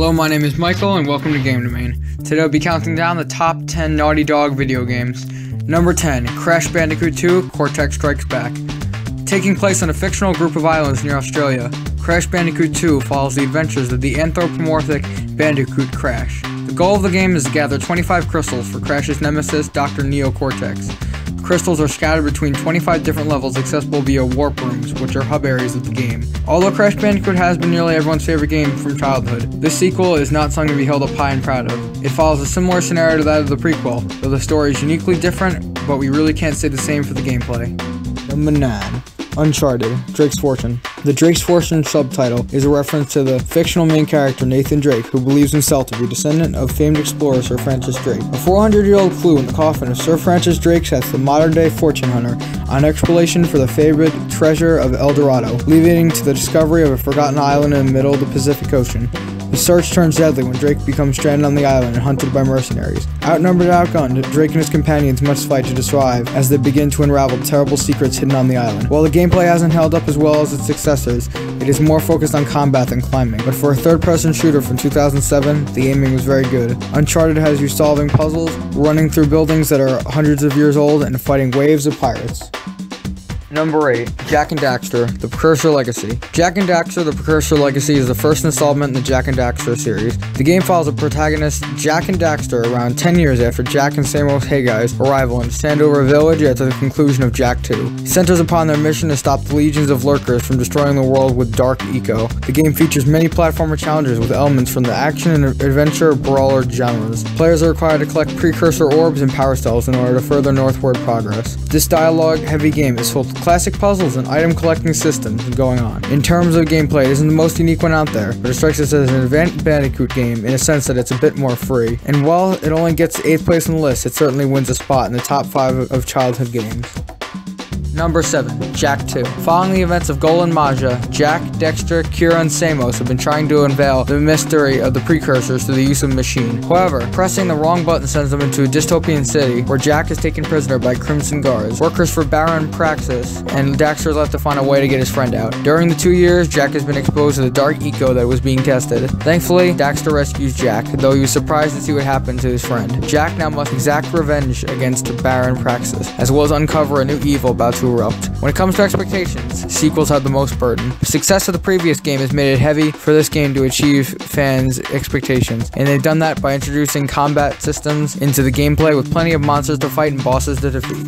Hello, my name is Michael, and welcome to Game Domain. Today I'll be counting down the top 10 Naughty Dog video games. Number 10, Crash Bandicoot 2 Cortex Strikes Back. Taking place on a fictional group of islands near Australia, Crash Bandicoot 2 follows the adventures of the anthropomorphic Bandicoot Crash. The goal of the game is to gather 25 crystals for Crash's nemesis, Dr. Neo Cortex. Crystals are scattered between 25 different levels accessible via warp rooms, which are hub areas of the game. Although Crash Bandicoot has been nearly everyone's favorite game from childhood, this sequel is not something to be held up high and proud of. It follows a similar scenario to that of the prequel, though the story is uniquely different, but we really can't say the same for the gameplay. Number 9. Uncharted, Drake's Fortune. The Drake's Fortune subtitle is a reference to the fictional main character Nathan Drake, who believes himself to be a descendant of famed explorer Sir Francis Drake. A 400 year old clue in the coffin of Sir Francis Drake sets the modern day fortune hunter on exploration for the favorite treasure of El Dorado, leading to the discovery of a forgotten island in the middle of the Pacific Ocean. The search turns deadly when Drake becomes stranded on the island and hunted by mercenaries. Outnumbered and outgunned, Drake and his companions must fight to survive as they begin to unravel terrible secrets hidden on the island. While the gameplay hasn't held up as well as its successors, it is more focused on combat than climbing. But for a third-person shooter from 2007, the aiming was very good. Uncharted has you solving puzzles, running through buildings that are hundreds of years old, and fighting waves of pirates. Number 8, Jak and Daxter, The Precursor Legacy. Jak and Daxter, The Precursor Legacy is the first installment in the Jak and Daxter series. The game follows the protagonist Jak and Daxter around 10 years after Jak and Samos Hagai's arrival in Sandover Village after the conclusion of Jak 2. It centers upon their mission to stop the legions of lurkers from destroying the world with Dark Eco. The game features many platformer challenges with elements from the action and adventure brawler genres. Players are required to collect precursor orbs and power cells in order to further northward progress. This dialogue-heavy game is full classic puzzles and item collecting systems going on. In terms of gameplay, it isn't the most unique one out there, but it strikes us as an Advanced Bandicoot game in a sense that it's a bit more free. And while it only gets 8th place on the list, it certainly wins a spot in the top 5 of childhood games. Number 7, Jak 2. Following the events of Golan Maja, Jak, Daxter, Keira, and Samos have been trying to unveil the mystery of the precursors through the use of machine. However, pressing the wrong button sends them into a dystopian city where Jak is taken prisoner by Crimson Guards, workers for Baron Praxis, and Daxter is left to find a way to get his friend out. During the two years, Jak has been exposed to the dark eco that was being tested. Thankfully, Daxter rescues Jak, though he was surprised to see what happened to his friend. Jak now must exact revenge against Baron Praxis, as well as uncover a new evil about When it comes to expectations, sequels have the most burden. The success of the previous game has made it heavy for this game to achieve fans' expectations, and they've done that by introducing combat systems into the gameplay with plenty of monsters to fight and bosses to defeat.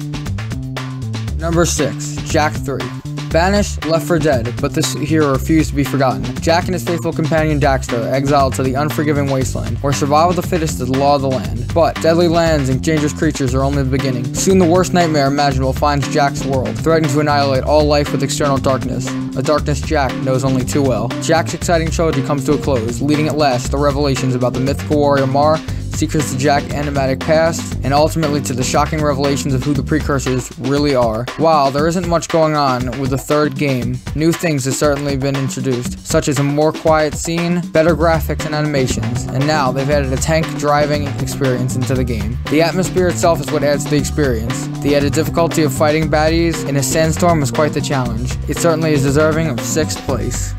Number 6, Jak 3. Banished, left for dead, but this hero refused to be forgotten. Jak and his faithful companion Daxter exiled to the unforgiving wasteland, where survival of the fittest is the law of the land. But deadly lands and dangerous creatures are only the beginning. Soon the worst nightmare imaginable finds Jak's world, threatening to annihilate all life with external darkness, a darkness Jak knows only too well. Jak's exciting trilogy comes to a close, leading at last to the revelations about the mythical warrior Mar secrets to Jak enigmatic past, and ultimately to the shocking revelations of who the precursors really are. While there isn't much going on with the third game, new things have certainly been introduced, such as a more quiet scene, better graphics and animations, and now they've added a tank driving experience into the game. The atmosphere itself is what adds to the experience. The added difficulty of fighting baddies in a sandstorm was quite the challenge. It certainly is deserving of 6th place.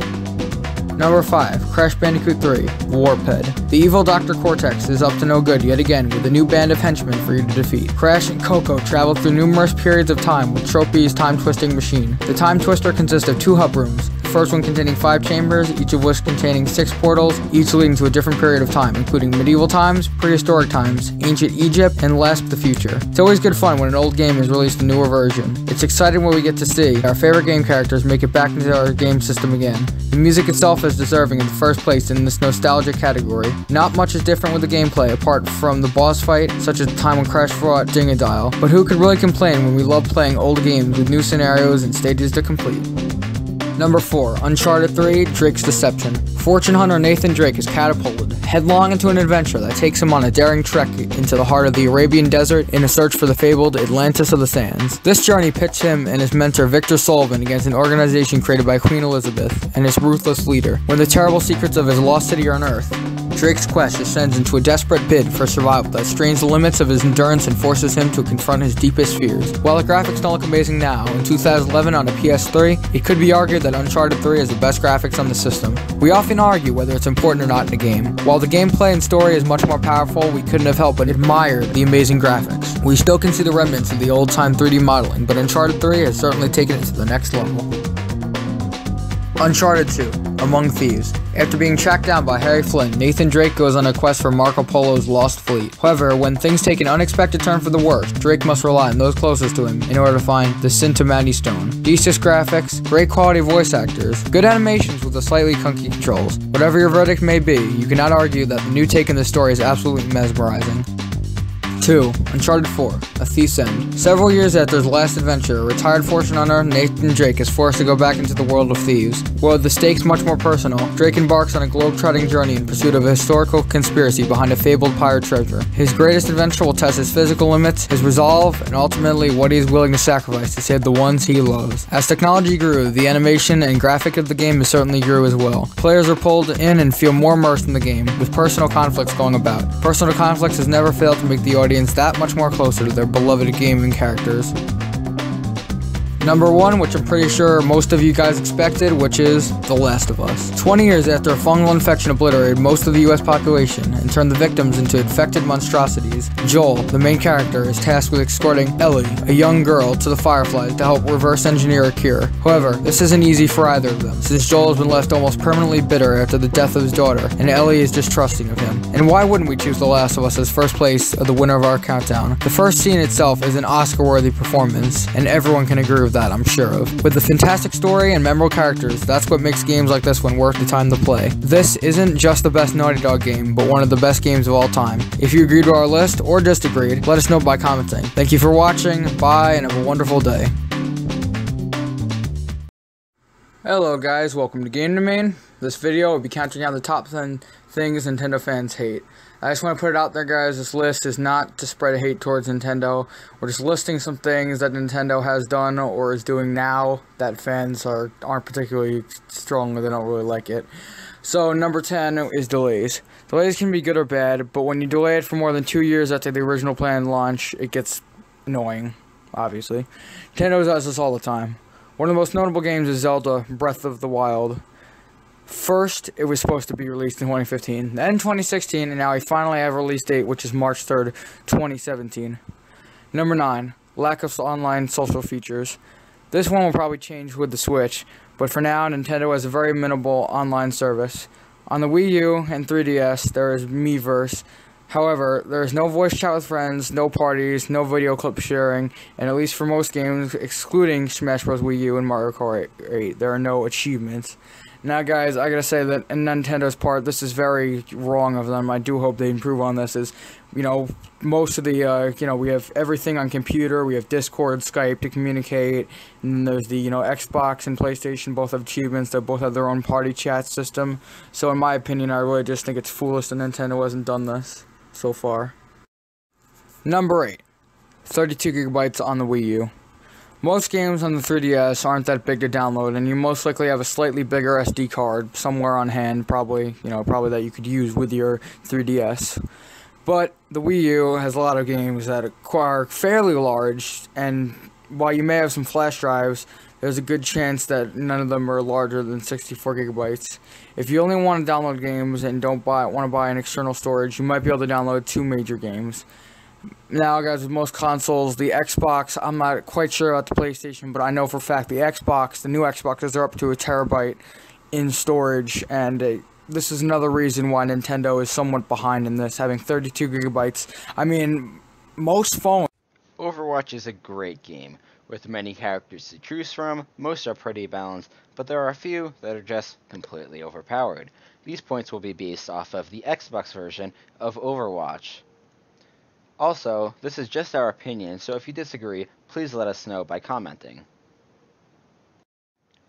Number 5, Crash Bandicoot 3, Warped. The evil Dr. Cortex is up to no good yet again with a new band of henchmen for you to defeat. Crash and Coco travel through numerous periods of time with Tropy's time-twisting machine. The Time Twister consists of two hub rooms, the first one containing five chambers, each of which containing six portals, each leading to a different period of time, including medieval times, prehistoric times, ancient Egypt, and last the future. It's always good fun when an old game is released a newer version. It's exciting when we get to see our favorite game characters make it back into our game system again. The music itself is deserving in the first place in this nostalgia category. Not much is different with the gameplay apart from the boss fight, such as the time when Crash fought Dingodile, but who could really complain when we love playing old games with new scenarios and stages to complete? Number 4, Uncharted 3, Drake's Deception. Fortune hunter Nathan Drake is catapulted headlong into an adventure that takes him on a daring trek into the heart of the Arabian desert in a search for the fabled Atlantis of the Sands. This journey pits him and his mentor Victor Sullivan against an organization created by Queen Elizabeth and its ruthless leader. When the terrible secrets of his lost city are unearthed, Drake's quest descends into a desperate bid for survival that strains the limits of his endurance and forces him to confront his deepest fears. While the graphics don't look amazing now, in 2011 on a PS3, it could be argued that Uncharted 3 has the best graphics on the system. We often argue whether it's important or not in a game. While the gameplay and story is much more powerful, we couldn't have helped but admire the amazing graphics. We still can see the remnants of the old-time 3D modeling, but Uncharted 3 has certainly taken it to the next level. Uncharted 2 Among Thieves. After being tracked down by Harry Flynn, Nathan Drake goes on a quest for Marco Polo's lost fleet. However, when things take an unexpected turn for the worse, Drake must rely on those closest to him in order to find the Cintamani Stone. Decent graphics, great quality voice actors, good animations with the slightly clunky controls. Whatever your verdict may be, you cannot argue that the new take in the story is absolutely mesmerizing. 2. Uncharted 4 A Thief's End. Several years after his last adventure, retired fortune hunter Nathan Drake is forced to go back into the world of thieves. Where the stakes much more personal, Drake embarks on a globe-trotting journey in pursuit of a historical conspiracy behind a fabled pirate treasure. His greatest adventure will test his physical limits, his resolve, and ultimately what he is willing to sacrifice to save the ones he loves. As technology grew, the animation and graphic of the game certainly grew as well. Players are pulled in and feel more immersed in the game, with personal conflicts going about. Personal conflicts has never failed to make the audience audience that much more closer to their beloved gaming characters. Number one, which I'm pretty sure most of you guys expected, which is The Last of Us. 20 years after a fungal infection obliterated most of the US population and turned the victims into infected monstrosities, Joel, the main character, is tasked with escorting Ellie, a young girl, to the Fireflies to help reverse engineer a cure. However, this isn't easy for either of them, since Joel has been left almost permanently bitter after the death of his daughter, and Ellie is distrusting of him. And why wouldn't we choose The Last of Us as first place of the winner of our countdown? The first scene itself is an Oscar-worthy performance, and everyone can agree with that, I'm sure of. With a fantastic story and memorable characters, that's what makes games like this one worth the time to play. This isn't just the best Naughty Dog game, but one of the best games of all time. If you agreed to our list or disagreed, let us know by commenting. Thank you for watching, bye, and have a wonderful day. Hello guys, welcome to Game Domain. This video will be counting down the top 10 things Nintendo fans hate. I just want to put it out there, guys. This list is not to spread hate towards Nintendo. We're just listing some things that Nintendo has done or is doing now that fans are aren't particularly strong or they don't really like it. So number 10 is delays. Delays can be good or bad, but when you delay it for more than two years after the original planned launch, it gets annoying, obviously. Nintendo does this all the time. One of the most notable games is Zelda Breath of the Wild. First, it was supposed to be released in 2015, then 2016, and now we finally have a release date, which is March 3rd, 2017. Number 9. Lack of online social features. This one will probably change with the Switch, but for now, Nintendo has a very minimal online service. On the Wii U and 3DS, there is Miiverse. However, there is no voice chat with friends, no parties, no video clip sharing, and at least for most games, excluding Smash Bros. Wii U and Mario Kart 8, there are no achievements. Now, guys, I gotta say that in Nintendo's part, this is very wrong of them. I do hope they improve on this. Is you know, most of the uh, you know we have everything on computer. We have Discord, Skype to communicate, and there's the you know Xbox and PlayStation both have achievements. They both have their own party chat system. So, in my opinion, I really just think it's foolish that Nintendo hasn't done this so far. Number eight, 32 gigabytes on the Wii U. Most games on the 3DS aren't that big to download, and you most likely have a slightly bigger SD card somewhere on hand, probably, you know, probably that you could use with your 3DS. But the Wii U has a lot of games that are fairly large, and while you may have some flash drives, there's a good chance that none of them are larger than 64 gigabytes. If you only want to download games and don't buy want to buy an external storage, you might be able to download two major games now, guys, with most consoles, the Xbox, I'm not quite sure about the PlayStation, but I know for a fact the Xbox, the new Xboxes, are up to a terabyte in storage, and uh, this is another reason why Nintendo is somewhat behind in this, having 32 gigabytes. I mean, most phones. Overwatch is a great game, with many characters to choose from, most are pretty balanced, but there are a few that are just completely overpowered. These points will be based off of the Xbox version of Overwatch. Also, this is just our opinion, so if you disagree, please let us know by commenting.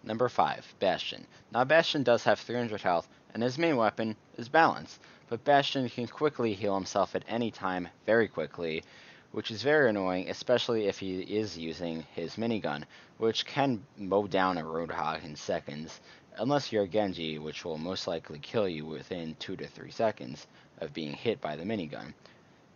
Number 5. Bastion. Now Bastion does have 300 health, and his main weapon is balance, but Bastion can quickly heal himself at any time, very quickly, which is very annoying, especially if he is using his minigun, which can mow down a Roadhog in seconds, unless you're Genji, which will most likely kill you within 2 to 3 seconds of being hit by the minigun.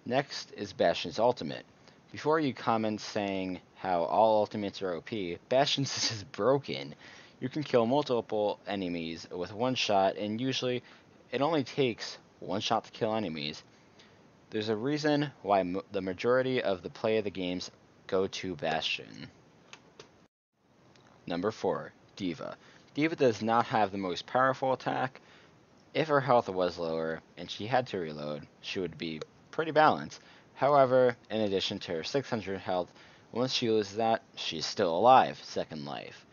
Next is Bastion's ultimate. Before you comment saying how all ultimates are OP, Bastion's is broken. You can kill multiple enemies with one shot, and usually it only takes one shot to kill enemies. There's a reason why the majority of the play of the games go to Bastion. Number 4. D.Va. D.Va does not have the most powerful attack. If her health was lower and she had to reload, she would be pretty balanced. However, in addition to her 600 health, once she loses that, she's still alive, second life.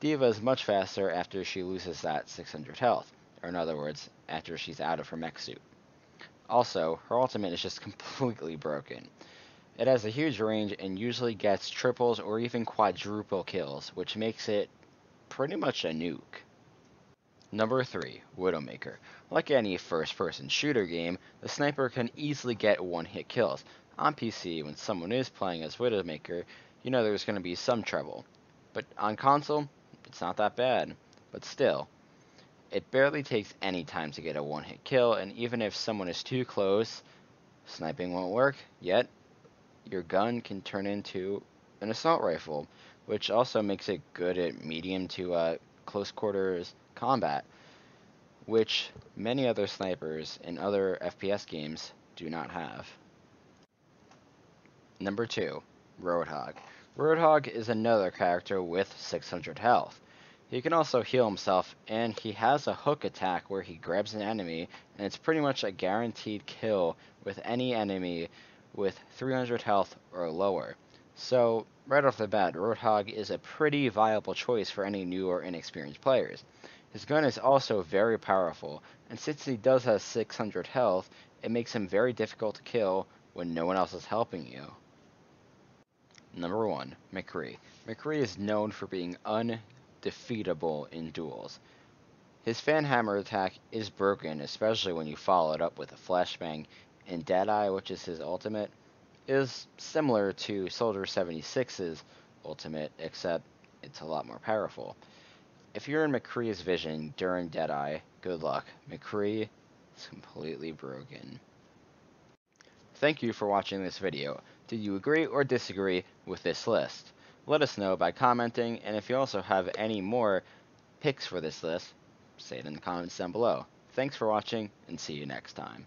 D.Va is much faster after she loses that 600 health, or in other words, after she's out of her mech suit. Also, her ultimate is just completely broken. It has a huge range and usually gets triples or even quadruple kills, which makes it pretty much a nuke. Number 3. Widowmaker. Like any first-person shooter game, the sniper can easily get one-hit kills. On PC, when someone is playing as Widowmaker, you know there's going to be some trouble. But on console, it's not that bad. But still, it barely takes any time to get a one-hit kill, and even if someone is too close, sniping won't work, yet your gun can turn into an assault rifle, which also makes it good at medium to uh, close quarters combat, which many other snipers in other FPS games do not have. Number 2, Roadhog. Roadhog is another character with 600 health. He can also heal himself, and he has a hook attack where he grabs an enemy, and it's pretty much a guaranteed kill with any enemy with 300 health or lower. So, right off the bat, Roadhog is a pretty viable choice for any new or inexperienced players. His gun is also very powerful, and since he does have 600 health, it makes him very difficult to kill when no one else is helping you. Number 1. McCree. McCree is known for being undefeatable in duels. His fan hammer attack is broken, especially when you follow it up with a flashbang and Deadeye, which is his ultimate, is similar to Soldier 76's ultimate, except it's a lot more powerful. If you're in McCree's vision during Deadeye, good luck. McCree is completely broken. Thank you for watching this video. Did you agree or disagree with this list? Let us know by commenting, and if you also have any more picks for this list, say it in the comments down below. Thanks for watching, and see you next time.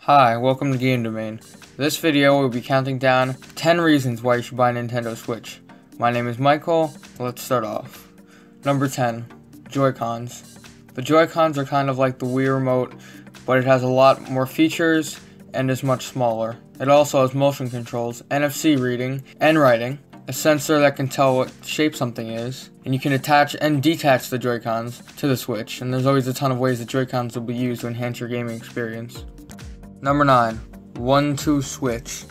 Hi, welcome to Game Domain. This video will be counting down 10 reasons why you should buy a Nintendo Switch. My name is Michael, let's start off. Number 10, Joy-Cons. The Joy-Cons are kind of like the Wii Remote, but it has a lot more features and is much smaller. It also has motion controls, NFC reading, and writing, a sensor that can tell what shape something is, and you can attach and detach the Joy-Cons to the Switch, and there's always a ton of ways that Joy-Cons will be used to enhance your gaming experience. Number 9. 1-2 Switch.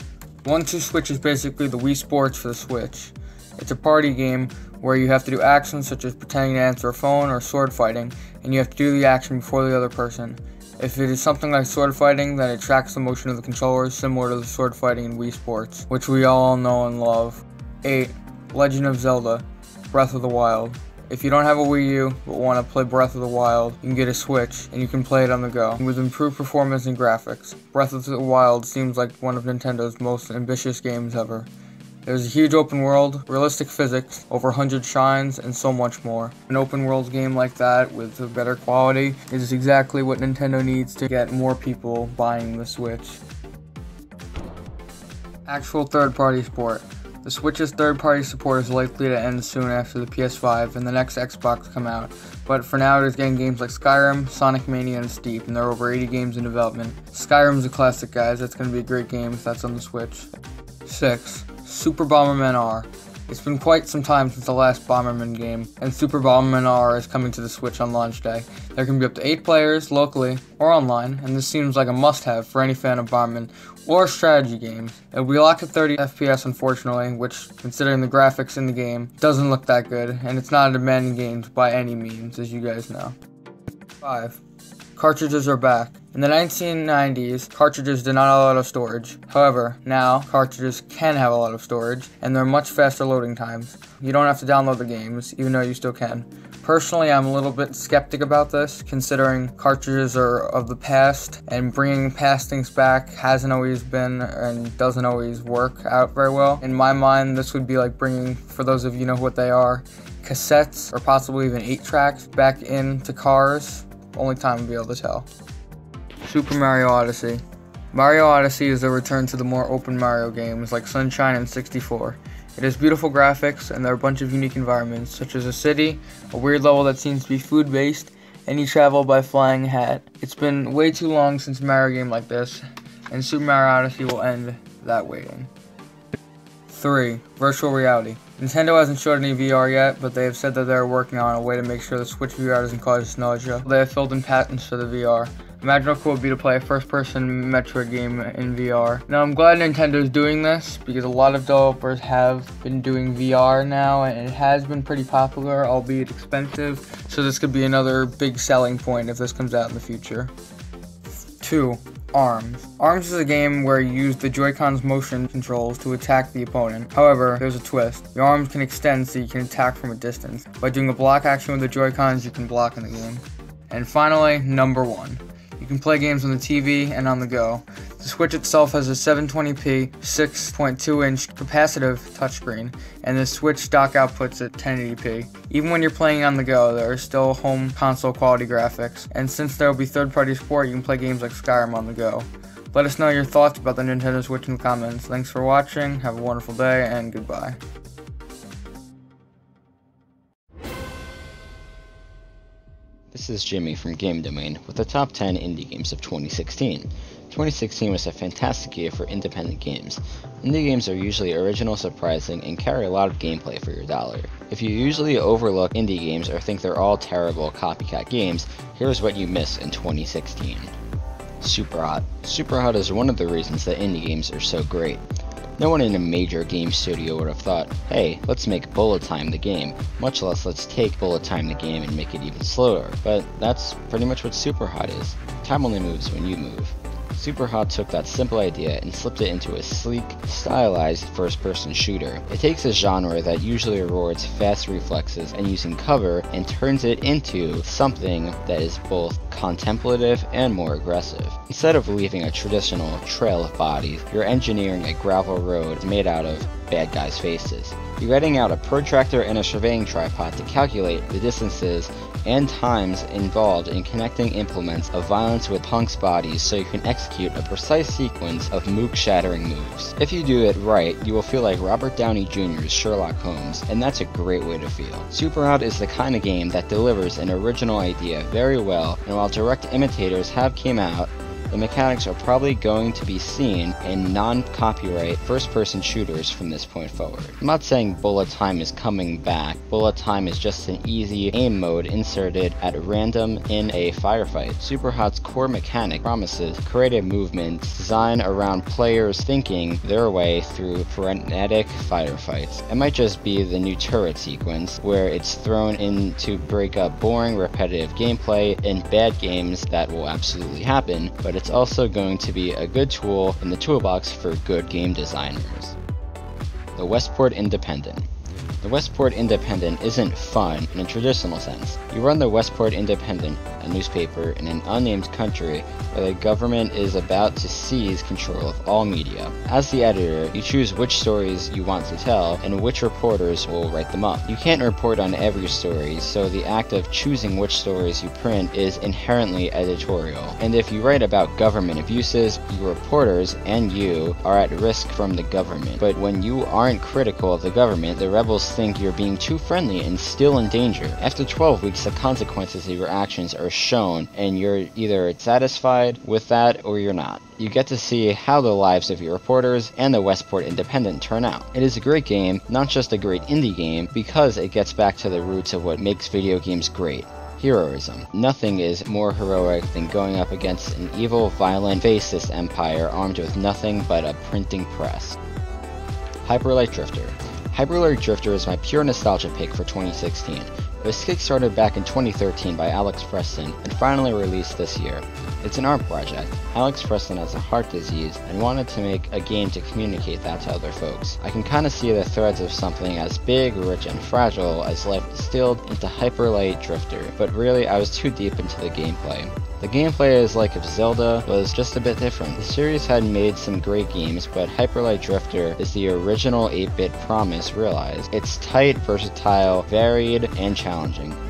1-2 Switch is basically the Wii Sports for the Switch. It's a party game where you have to do actions such as pretending to answer a phone or sword fighting, and you have to do the action before the other person. If it is something like sword fighting, then it tracks the motion of the controllers similar to the sword fighting in Wii Sports, which we all know and love. 8. Legend of Zelda Breath of the Wild. If you don't have a Wii U but want to play Breath of the Wild, you can get a Switch and you can play it on the go. With improved performance and graphics, Breath of the Wild seems like one of Nintendo's most ambitious games ever. There's a huge open world, realistic physics, over 100 shrines, and so much more. An open world game like that with a better quality is exactly what Nintendo needs to get more people buying the Switch. Actual third party support. The Switch's third-party support is likely to end soon after the PS5 and the next Xbox come out, but for now it is getting games like Skyrim, Sonic Mania, and Steep, and there are over 80 games in development. Skyrim's a classic, guys. That's going to be a great game if that's on the Switch. 6. Super Bomberman R. It's been quite some time since the last Bomberman game, and Super Bomberman R is coming to the Switch on launch day. There can be up to 8 players, locally, or online, and this seems like a must-have for any fan of Bomberman or strategy games. It will be locked at 30 FPS unfortunately, which, considering the graphics in the game, doesn't look that good, and it's not a demanding game by any means, as you guys know. 5. Cartridges are back. In the 1990s, cartridges did not have a lot of storage. However, now cartridges can have a lot of storage, and they're much faster loading times. You don't have to download the games, even though you still can. Personally, I'm a little bit skeptic about this, considering cartridges are of the past, and bringing past things back hasn't always been and doesn't always work out very well. In my mind, this would be like bringing, for those of you know what they are, cassettes or possibly even 8 tracks back into cars. Only time will be able to tell. Super Mario Odyssey. Mario Odyssey is a return to the more open Mario games like Sunshine and 64. It has beautiful graphics and there are a bunch of unique environments, such as a city, a weird level that seems to be food based, and you travel by flying hat. It's been way too long since a Mario game like this, and Super Mario Odyssey will end that waiting. 3. Virtual Reality. Nintendo hasn't showed any VR yet, but they have said that they are working on a way to make sure the Switch VR doesn't cause nausea. They have filled in patents for the VR. Imagine how cool it would be to play a first-person Metroid game in VR. Now, I'm glad Nintendo's doing this because a lot of developers have been doing VR now, and it has been pretty popular, albeit expensive. So this could be another big selling point if this comes out in the future. 2. Arms. Arms is a game where you use the Joy-Con's motion controls to attack the opponent. However, there's a twist. Your arms can extend so you can attack from a distance. By doing a block action with the Joy-Cons, you can block in the game. And finally, number 1. You can play games on the TV and on the go. The Switch itself has a 720p 6.2 inch capacitive touchscreen, and the Switch dock outputs at 1080p. Even when you're playing on the go, there are still home console quality graphics, and since there will be third party support, you can play games like Skyrim on the go. Let us know your thoughts about the Nintendo Switch in the comments. Thanks for watching, have a wonderful day, and goodbye. This is Jimmy from Game Domain with the top 10 indie games of 2016. 2016 was a fantastic year for independent games. Indie games are usually original, surprising, and carry a lot of gameplay for your dollar. If you usually overlook indie games or think they're all terrible copycat games, here's what you miss in 2016. Superhot. Superhot is one of the reasons that indie games are so great. No one in a major game studio would have thought, hey, let's make bullet time the game, much less let's take bullet time the game and make it even slower. But that's pretty much what Superhot is. Time only moves when you move. Superhot took that simple idea and slipped it into a sleek, stylized first-person shooter. It takes a genre that usually rewards fast reflexes and using cover and turns it into something that is both contemplative and more aggressive. Instead of leaving a traditional trail of bodies, you're engineering a gravel road made out of bad guys' faces. You're getting out a protractor and a surveying tripod to calculate the distances and times involved in connecting implements of violence with punks' bodies so you can execute a precise sequence of mook-shattering moves. If you do it right, you will feel like Robert Downey Jr.'s Sherlock Holmes, and that's a great way to feel. Superhot is the kind of game that delivers an original idea very well, and while direct imitators have came out, the mechanics are probably going to be seen in non-copyright first-person shooters from this point forward. I'm not saying bullet time is coming back, bullet time is just an easy aim mode inserted at random in a firefight. Superhot's core mechanic promises creative movement designed around players thinking their way through frenetic firefights. It might just be the new turret sequence, where it's thrown in to break up boring, repetitive gameplay in bad games that will absolutely happen, but it's also going to be a good tool in the toolbox for good game designers. The Westport Independent. The Westport Independent isn't fun in a traditional sense. You run the Westport Independent, a newspaper in an unnamed country where the government is about to seize control of all media. As the editor, you choose which stories you want to tell and which reporters will write them up. You can't report on every story, so the act of choosing which stories you print is inherently editorial. And if you write about government abuses, your reporters and you are at risk from the government. But when you aren't critical of the government, the rebels think you're being too friendly and still in danger. After 12 weeks, the consequences of your actions are shown, and you're either satisfied with that or you're not. You get to see how the lives of your reporters and the Westport Independent turn out. It is a great game, not just a great indie game, because it gets back to the roots of what makes video games great heroism. Nothing is more heroic than going up against an evil, violent, fascist empire armed with nothing but a printing press. Hyperlight Drifter. Hyperlight Drifter is my pure nostalgia pick for 2016. Was kickstarted back in 2013 by Alex Preston and finally released this year. It's an art project. Alex Preston has a heart disease and wanted to make a game to communicate that to other folks. I can kinda see the threads of something as big, rich, and fragile as life distilled into Hyperlight Drifter, but really I was too deep into the gameplay. The gameplay is like if Zelda was just a bit different. The series had made some great games, but Hyperlight Drifter is the original 8-bit promise realized. It's tight, versatile, varied, and challenging.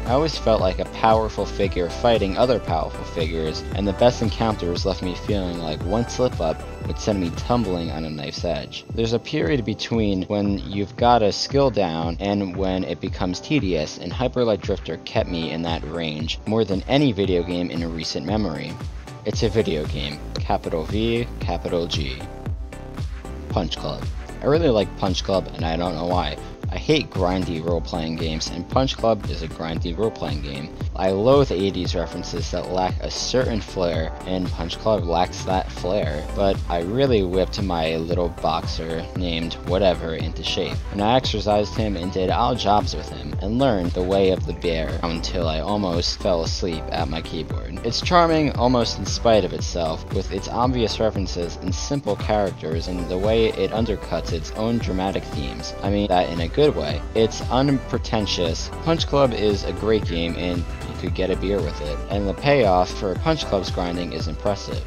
I always felt like a powerful figure fighting other powerful figures, and the best encounters left me feeling like one slip up would send me tumbling on a knife's edge. There's a period between when you've got a skill down and when it becomes tedious, and Hyperlight Drifter kept me in that range more than any video game in a recent memory. It's a video game. Capital V, capital G. Punch Club. I really like Punch Club and I don't know why. I hate grindy role-playing games, and Punch Club is a grindy role-playing game. I loathe 80s references that lack a certain flair, and Punch Club lacks that flair, but I really whipped my little boxer named whatever into shape, and I exercised him and did odd jobs with him, and learned the way of the bear until I almost fell asleep at my keyboard. It's charming almost in spite of itself, with its obvious references and simple characters and the way it undercuts its own dramatic themes. I mean that in a good way. It's unpretentious. Punch Club is a great game and you could get a beer with it, and the payoff for Punch Club's grinding is impressive.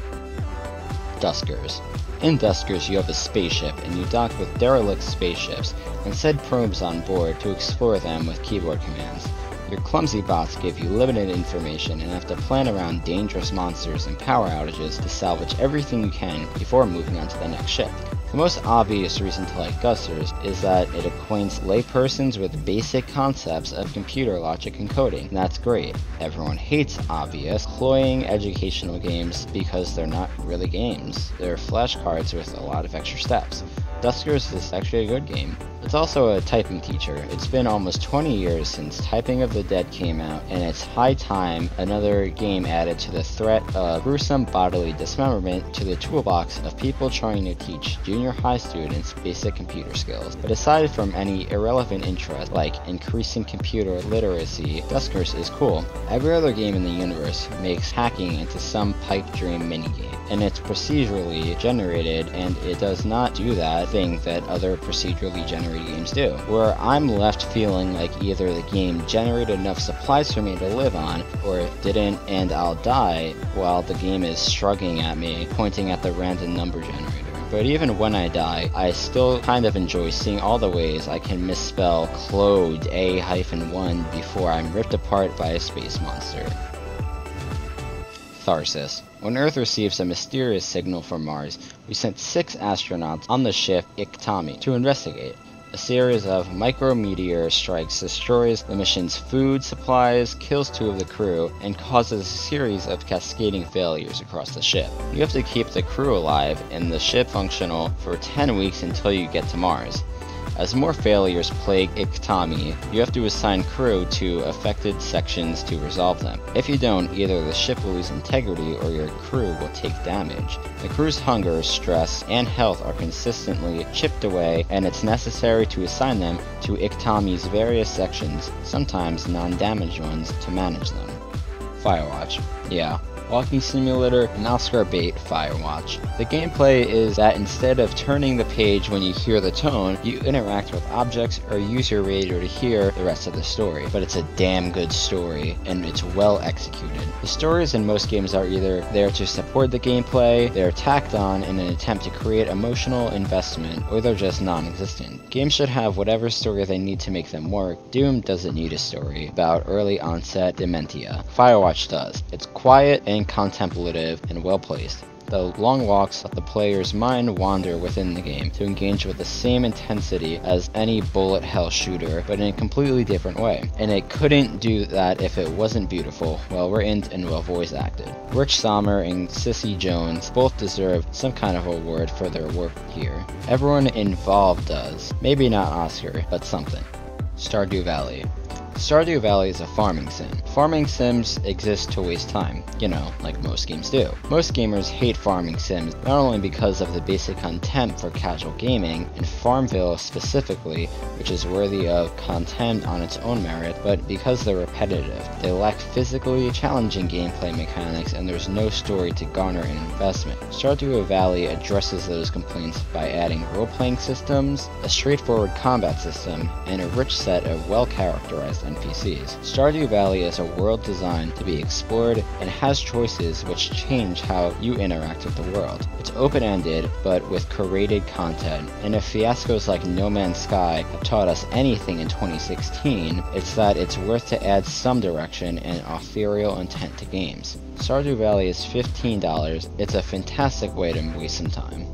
Duskers. In Duskers, you have a spaceship, and you dock with derelict spaceships, and send probes on board to explore them with keyboard commands. Your clumsy bots give you limited information and have to plan around dangerous monsters and power outages to salvage everything you can before moving on to the next ship. The most obvious reason to like Duskers is that it acquaints laypersons with basic concepts of computer logic and coding, and that's great. Everyone hates obvious, cloying educational games because they're not really games. They're flashcards with a lot of extra steps. Duskers is actually a good game. It's also a typing teacher. It's been almost 20 years since Typing of the Dead came out, and it's high time another game added to the threat of gruesome bodily dismemberment to the toolbox of people trying to teach junior high students basic computer skills. But aside from any irrelevant interest like increasing computer literacy, Duskers is cool. Every other game in the universe makes hacking into some pipe dream minigame, and it's procedurally generated, and it does not do that thing that other procedurally generated games do, where I'm left feeling like either the game generated enough supplies for me to live on, or it didn't and I'll die while the game is shrugging at me, pointing at the random number generator. But even when I die, I still kind of enjoy seeing all the ways I can misspell Claude A-1 before I'm ripped apart by a space monster. Tharsis. When Earth receives a mysterious signal from Mars, we sent six astronauts on the ship Iktomi to investigate. A series of micrometeor strikes destroys the mission's food supplies, kills two of the crew, and causes a series of cascading failures across the ship. You have to keep the crew alive and the ship functional for 10 weeks until you get to Mars. As more failures plague Iktomi, you have to assign crew to affected sections to resolve them. If you don't, either the ship will lose integrity or your crew will take damage. The crew's hunger, stress, and health are consistently chipped away, and it's necessary to assign them to Iktomi's various sections, sometimes non-damaged ones, to manage them. Firewatch. Yeah, Walking Simulator, and Oscar bait Firewatch. The gameplay is that instead of turning the page when you hear the tone, you interact with objects or use your radio to hear the rest of the story. But it's a damn good story, and it's well executed. The stories in most games are either there to support the gameplay, they're tacked on in an attempt to create emotional investment, or they're just non-existent. Games should have whatever story they need to make them work. Doom doesn't need a story about early onset dementia. Firewatch does. It's quiet and contemplative and well placed. The long walks let the player's mind wander within the game to engage with the same intensity as any bullet hell shooter, but in a completely different way. And it couldn't do that if it wasn't beautiful, well written, and well voice acted. Rich Sommer and Cissy Jones both deserve some kind of award for their work here. Everyone involved does. Maybe not Oscar, but something. Stardew Valley. Stardew Valley is a farming sim. Farming sims exist to waste time, you know, like most games do. Most gamers hate farming sims, not only because of the basic contempt for casual gaming, and Farmville specifically, which is worthy of contempt on its own merit, but because they're repetitive. They lack physically challenging gameplay mechanics, and there's no story to garner an investment. Stardew Valley addresses those complaints by adding role-playing systems, a straightforward combat system, and a rich set of well-characterized NPCs. Stardew Valley is a world designed to be explored and has choices which change how you interact with the world. It's open-ended, but with curated content, and if fiascos like No Man's Sky have taught us anything in 2016, it's that it's worth to add some direction and authorial intent to games. Stardew Valley is $15, it's a fantastic way to waste some time.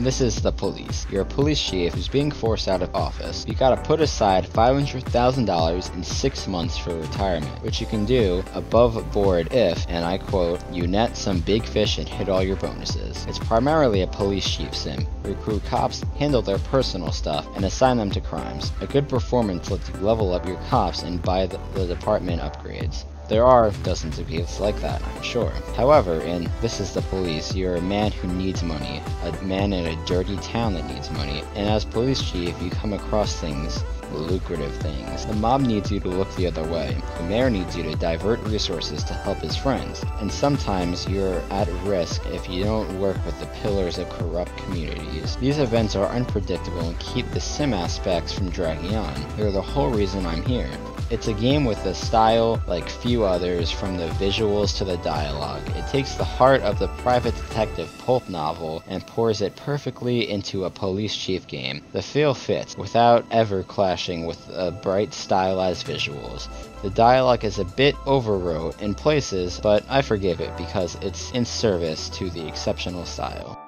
This is the police. You're a police chief who's being forced out of office. You gotta put aside $500,000 in six months for retirement, which you can do above board if, and I quote, you net some big fish and hit all your bonuses. It's primarily a police chief sim. Recruit cops, handle their personal stuff, and assign them to crimes. A good performance lets you level up your cops and buy the, the department upgrades. There are dozens of games like that, I'm sure. However, in This is the Police, you're a man who needs money, a man in a dirty town that needs money, and as police chief, you come across things, lucrative things. The mob needs you to look the other way. The mayor needs you to divert resources to help his friends. And sometimes you're at risk if you don't work with the pillars of corrupt communities. These events are unpredictable and keep the sim aspects from dragging on. They're the whole reason I'm here. It's a game with a style like few others from the visuals to the dialogue. It takes the heart of the private detective pulp novel and pours it perfectly into a police chief game. The feel fits without ever clashing with the bright stylized visuals. The dialogue is a bit overwrought in places, but I forgive it because it's in service to the exceptional style.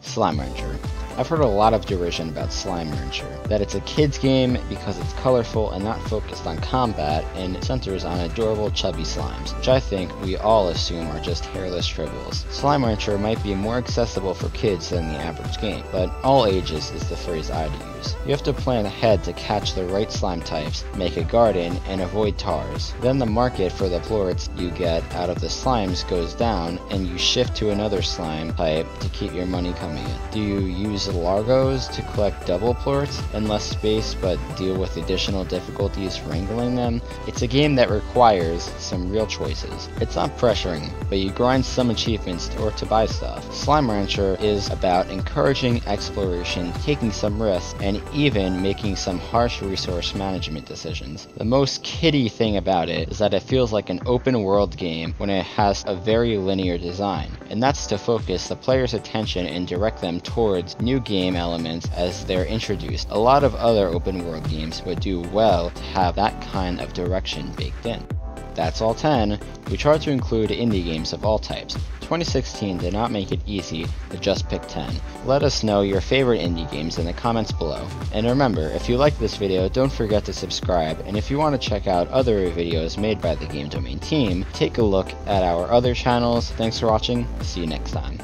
Slime Rancher. I've heard a lot of derision about Slime Rancher, that it's a kid's game because it's colorful and not focused on combat and centers on adorable chubby slimes, which I think we all assume are just hairless tribbles. Slime Rancher might be more accessible for kids than the average game, but all ages is the phrase I'd use. You have to plan ahead to catch the right slime types, make a garden, and avoid tars. Then the market for the plorts you get out of the slimes goes down, and you shift to another slime type to keep your money coming in. Do you use largos to collect double plorts and less space but deal with additional difficulties wrangling them? It's a game that requires some real choices. It's not pressuring, but you grind some achievements or to buy stuff. Slime Rancher is about encouraging exploration, taking some risks, and even making some harsh resource management decisions. The most kiddie thing about it is that it feels like an open world game when it has a very linear design, and that's to focus the player's attention and direct them towards new game elements as they're introduced. A lot of other open world games would do well to have that kind of direction baked in. That's all 10. We try to include indie games of all types. 2016 did not make it easy to just pick 10. Let us know your favorite indie games in the comments below. And remember, if you liked this video, don't forget to subscribe, and if you want to check out other videos made by the Game Domain team, take a look at our other channels. Thanks for watching, see you next time.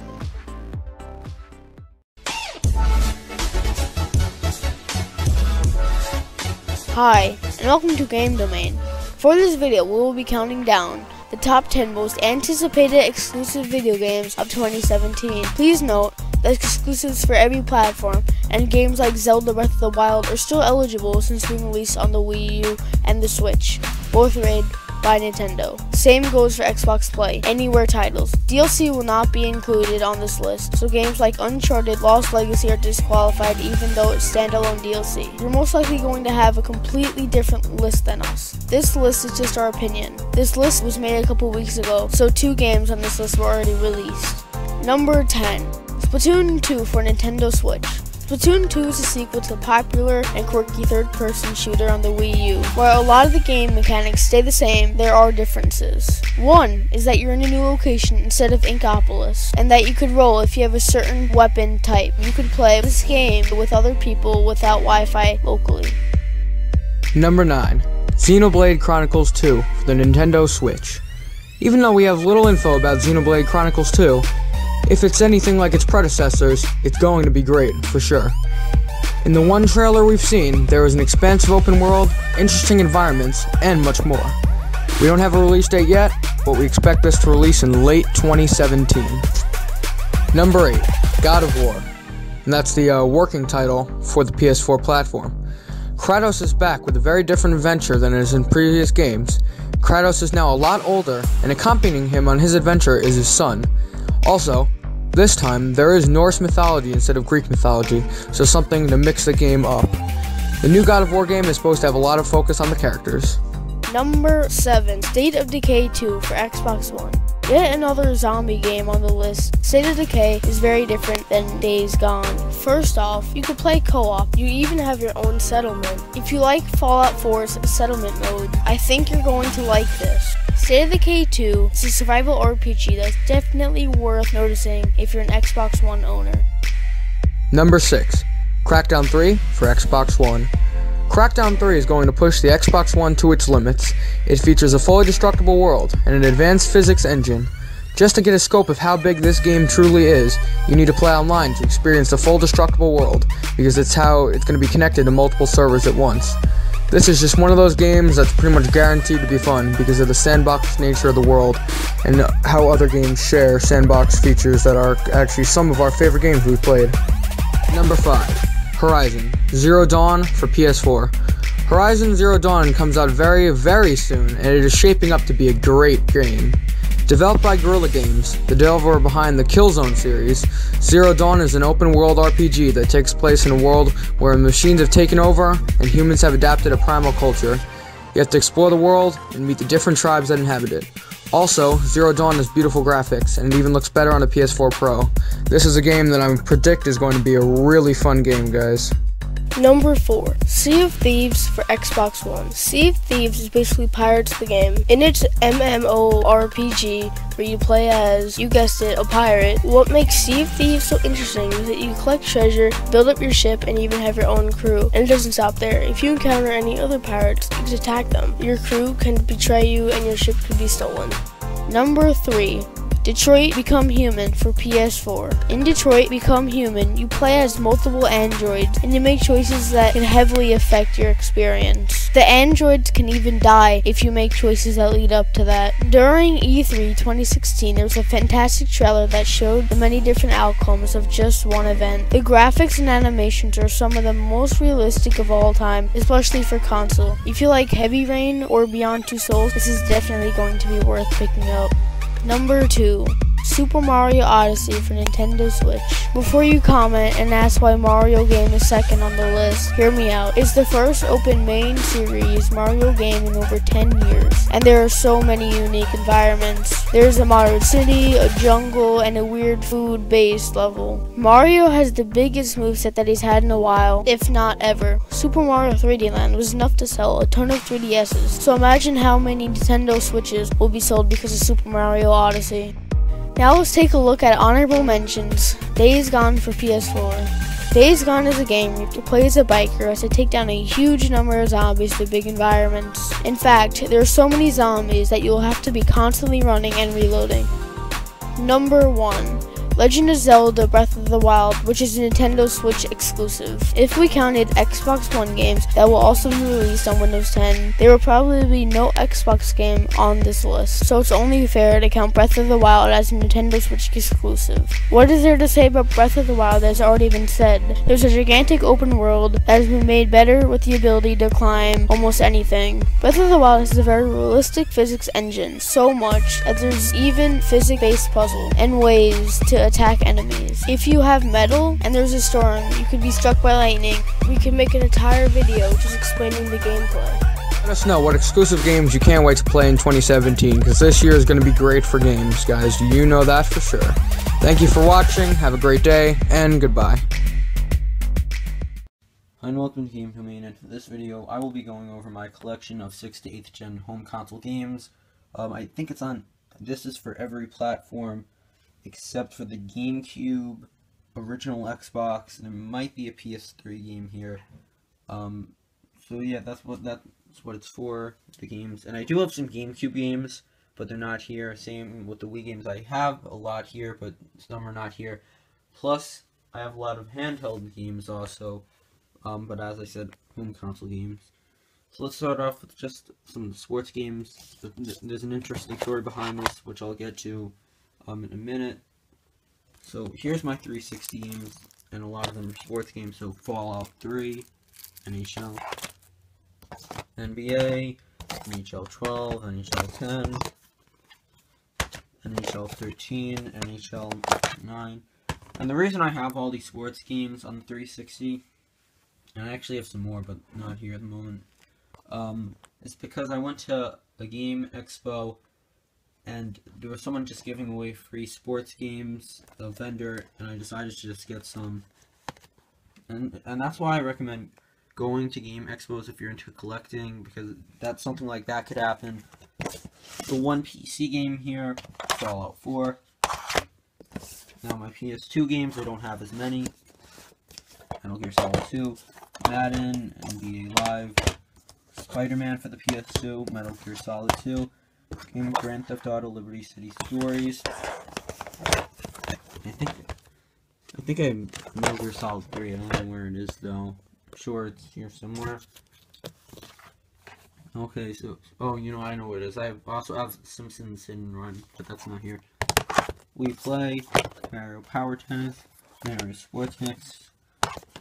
Hi, and welcome to Game Domain. For this video, we will be counting down the top 10 most anticipated exclusive video games of 2017. Please note that exclusives for every platform and games like Zelda Breath of the Wild are still eligible since being released on the Wii U and the Switch, both rated by Nintendo. Same goes for Xbox Play, Anywhere titles. DLC will not be included on this list, so games like Uncharted Lost Legacy are disqualified even though it's standalone DLC. You're most likely going to have a completely different list than us. This list is just our opinion. This list was made a couple weeks ago, so two games on this list were already released. Number 10. Splatoon 2 for Nintendo Switch. Splatoon 2 is a sequel to the popular and quirky third-person shooter on the Wii U. While a lot of the game mechanics stay the same, there are differences. One is that you're in a new location instead of Inkopolis, and that you could roll if you have a certain weapon type. You could play this game with other people without Wi-Fi locally. Number 9. Xenoblade Chronicles 2 for the Nintendo Switch. Even though we have little info about Xenoblade Chronicles 2, if it's anything like its predecessors, it's going to be great, for sure. In the one trailer we've seen, there is an expansive open world, interesting environments, and much more. We don't have a release date yet, but we expect this to release in late 2017. Number 8, God of War. And that's the uh, working title for the PS4 platform. Kratos is back with a very different adventure than it is in previous games. Kratos is now a lot older, and accompanying him on his adventure is his son. Also, this time, there is Norse mythology instead of Greek mythology, so something to mix the game up. The new God of War game is supposed to have a lot of focus on the characters. Number 7 State of Decay 2 for Xbox One. Yet another zombie game on the list. State of Decay is very different than Days Gone. First off, you can play co-op. You even have your own settlement. If you like Fallout 4's settlement mode, I think you're going to like this. State of Decay 2 is a survival RPG that's definitely worth noticing if you're an Xbox One owner. Number 6. Crackdown 3 for Xbox One. Crackdown 3 is going to push the Xbox One to its limits. It features a fully destructible world and an advanced physics engine. Just to get a scope of how big this game truly is, you need to play online to experience the full destructible world, because it's how it's going to be connected to multiple servers at once. This is just one of those games that's pretty much guaranteed to be fun because of the sandbox nature of the world and how other games share sandbox features that are actually some of our favorite games we've played. Number 5 Horizon Zero Dawn for PS4. Horizon Zero Dawn comes out very, very soon, and it is shaping up to be a great game. Developed by Guerrilla Games, the developer behind the Killzone series, Zero Dawn is an open world RPG that takes place in a world where machines have taken over and humans have adapted a primal culture. You have to explore the world and meet the different tribes that inhabit it. Also, Zero Dawn has beautiful graphics, and it even looks better on a PS4 Pro. This is a game that I predict is going to be a really fun game, guys. Number 4. Sea of Thieves for Xbox One. Sea of Thieves is basically Pirates the game. In its MMORPG, where you play as, you guessed it, a pirate, what makes Sea of Thieves so interesting is that you collect treasure, build up your ship, and even have your own crew. And it doesn't stop there. If you encounter any other pirates, you can attack them. Your crew can betray you and your ship could be stolen. Number 3. Detroit Become Human for PS4. In Detroit Become Human, you play as multiple androids and you make choices that can heavily affect your experience. The androids can even die if you make choices that lead up to that. During E3 2016, there was a fantastic trailer that showed the many different outcomes of just one event. The graphics and animations are some of the most realistic of all time, especially for console. If you like Heavy Rain or Beyond Two Souls, this is definitely going to be worth picking up. Number 2. Super Mario Odyssey for Nintendo Switch. Before you comment and ask why Mario game is second on the list, hear me out. It's the first open main series Mario game in over 10 years, and there are so many unique environments. There's a modern city, a jungle, and a weird food-based level. Mario has the biggest moveset that he's had in a while, if not ever. Super Mario 3D Land was enough to sell a ton of 3DSs, so imagine how many Nintendo Switches will be sold because of Super Mario Odyssey. Now let's take a look at honorable mentions. Days Gone for PS4. Days Gone is a game where you have to play as a biker as to take down a huge number of zombies to big environments. In fact, there are so many zombies that you'll have to be constantly running and reloading. Number 1. Legend of Zelda Breath of the Wild, which is a Nintendo Switch exclusive. If we counted Xbox One games that will also be released on Windows 10, there will probably be no Xbox game on this list, so it's only fair to count Breath of the Wild as a Nintendo Switch exclusive. What is there to say about Breath of the Wild that has already been said? There's a gigantic open world that has been made better with the ability to climb almost anything. Breath of the Wild has a very realistic physics engine, so much that there's even physics-based puzzle and ways to attack enemies. If you have metal and there's a storm, you could be struck by lightning. We could make an entire video just explaining the gameplay. Let us know what exclusive games you can't wait to play in 2017, because this year is going to be great for games, guys. Do You know that for sure. Thank you for watching, have a great day, and goodbye. Hi and welcome to Game Domain, and for this video I will be going over my collection of 6th to 8th gen home console games. Um, I think it's on, this is for every platform, except for the GameCube, original Xbox, and there might be a PS3 game here. Um, so yeah, that's what that's what it's for, the games. And I do have some GameCube games, but they're not here. Same with the Wii games. I have a lot here, but some are not here. Plus, I have a lot of handheld games also. Um, but as I said, home console games. So let's start off with just some sports games. There's an interesting story behind this, which I'll get to um, in a minute. So here's my 360 games, and a lot of them are sports games. So Fallout 3, NHL, NBA, NHL 12, NHL 10, NHL 13, NHL 9. And the reason I have all these sports games on the 360, and I actually have some more, but not here at the moment, um, is because I went to a game expo and there was someone just giving away free sports games, a vendor, and I decided to just get some. And and that's why I recommend going to game expos if you're into collecting because that's something like that could happen. The one PC game here, Fallout 4. Now my PS2 games, I don't have as many. Metal Gear Solid 2, Madden, NBA Live, Spider-Man for the PS2, Metal Gear Solid 2, Game Grand Theft Auto, Liberty City Stories. I think I think I Metal Gear Solid 3. I don't know where it is though. I'm sure it's here somewhere. Okay, so oh, you know I know what it is. I also have Simpsons Hit and Run, but that's not here. We play Mario Power Tennis, Mario Sports Mix,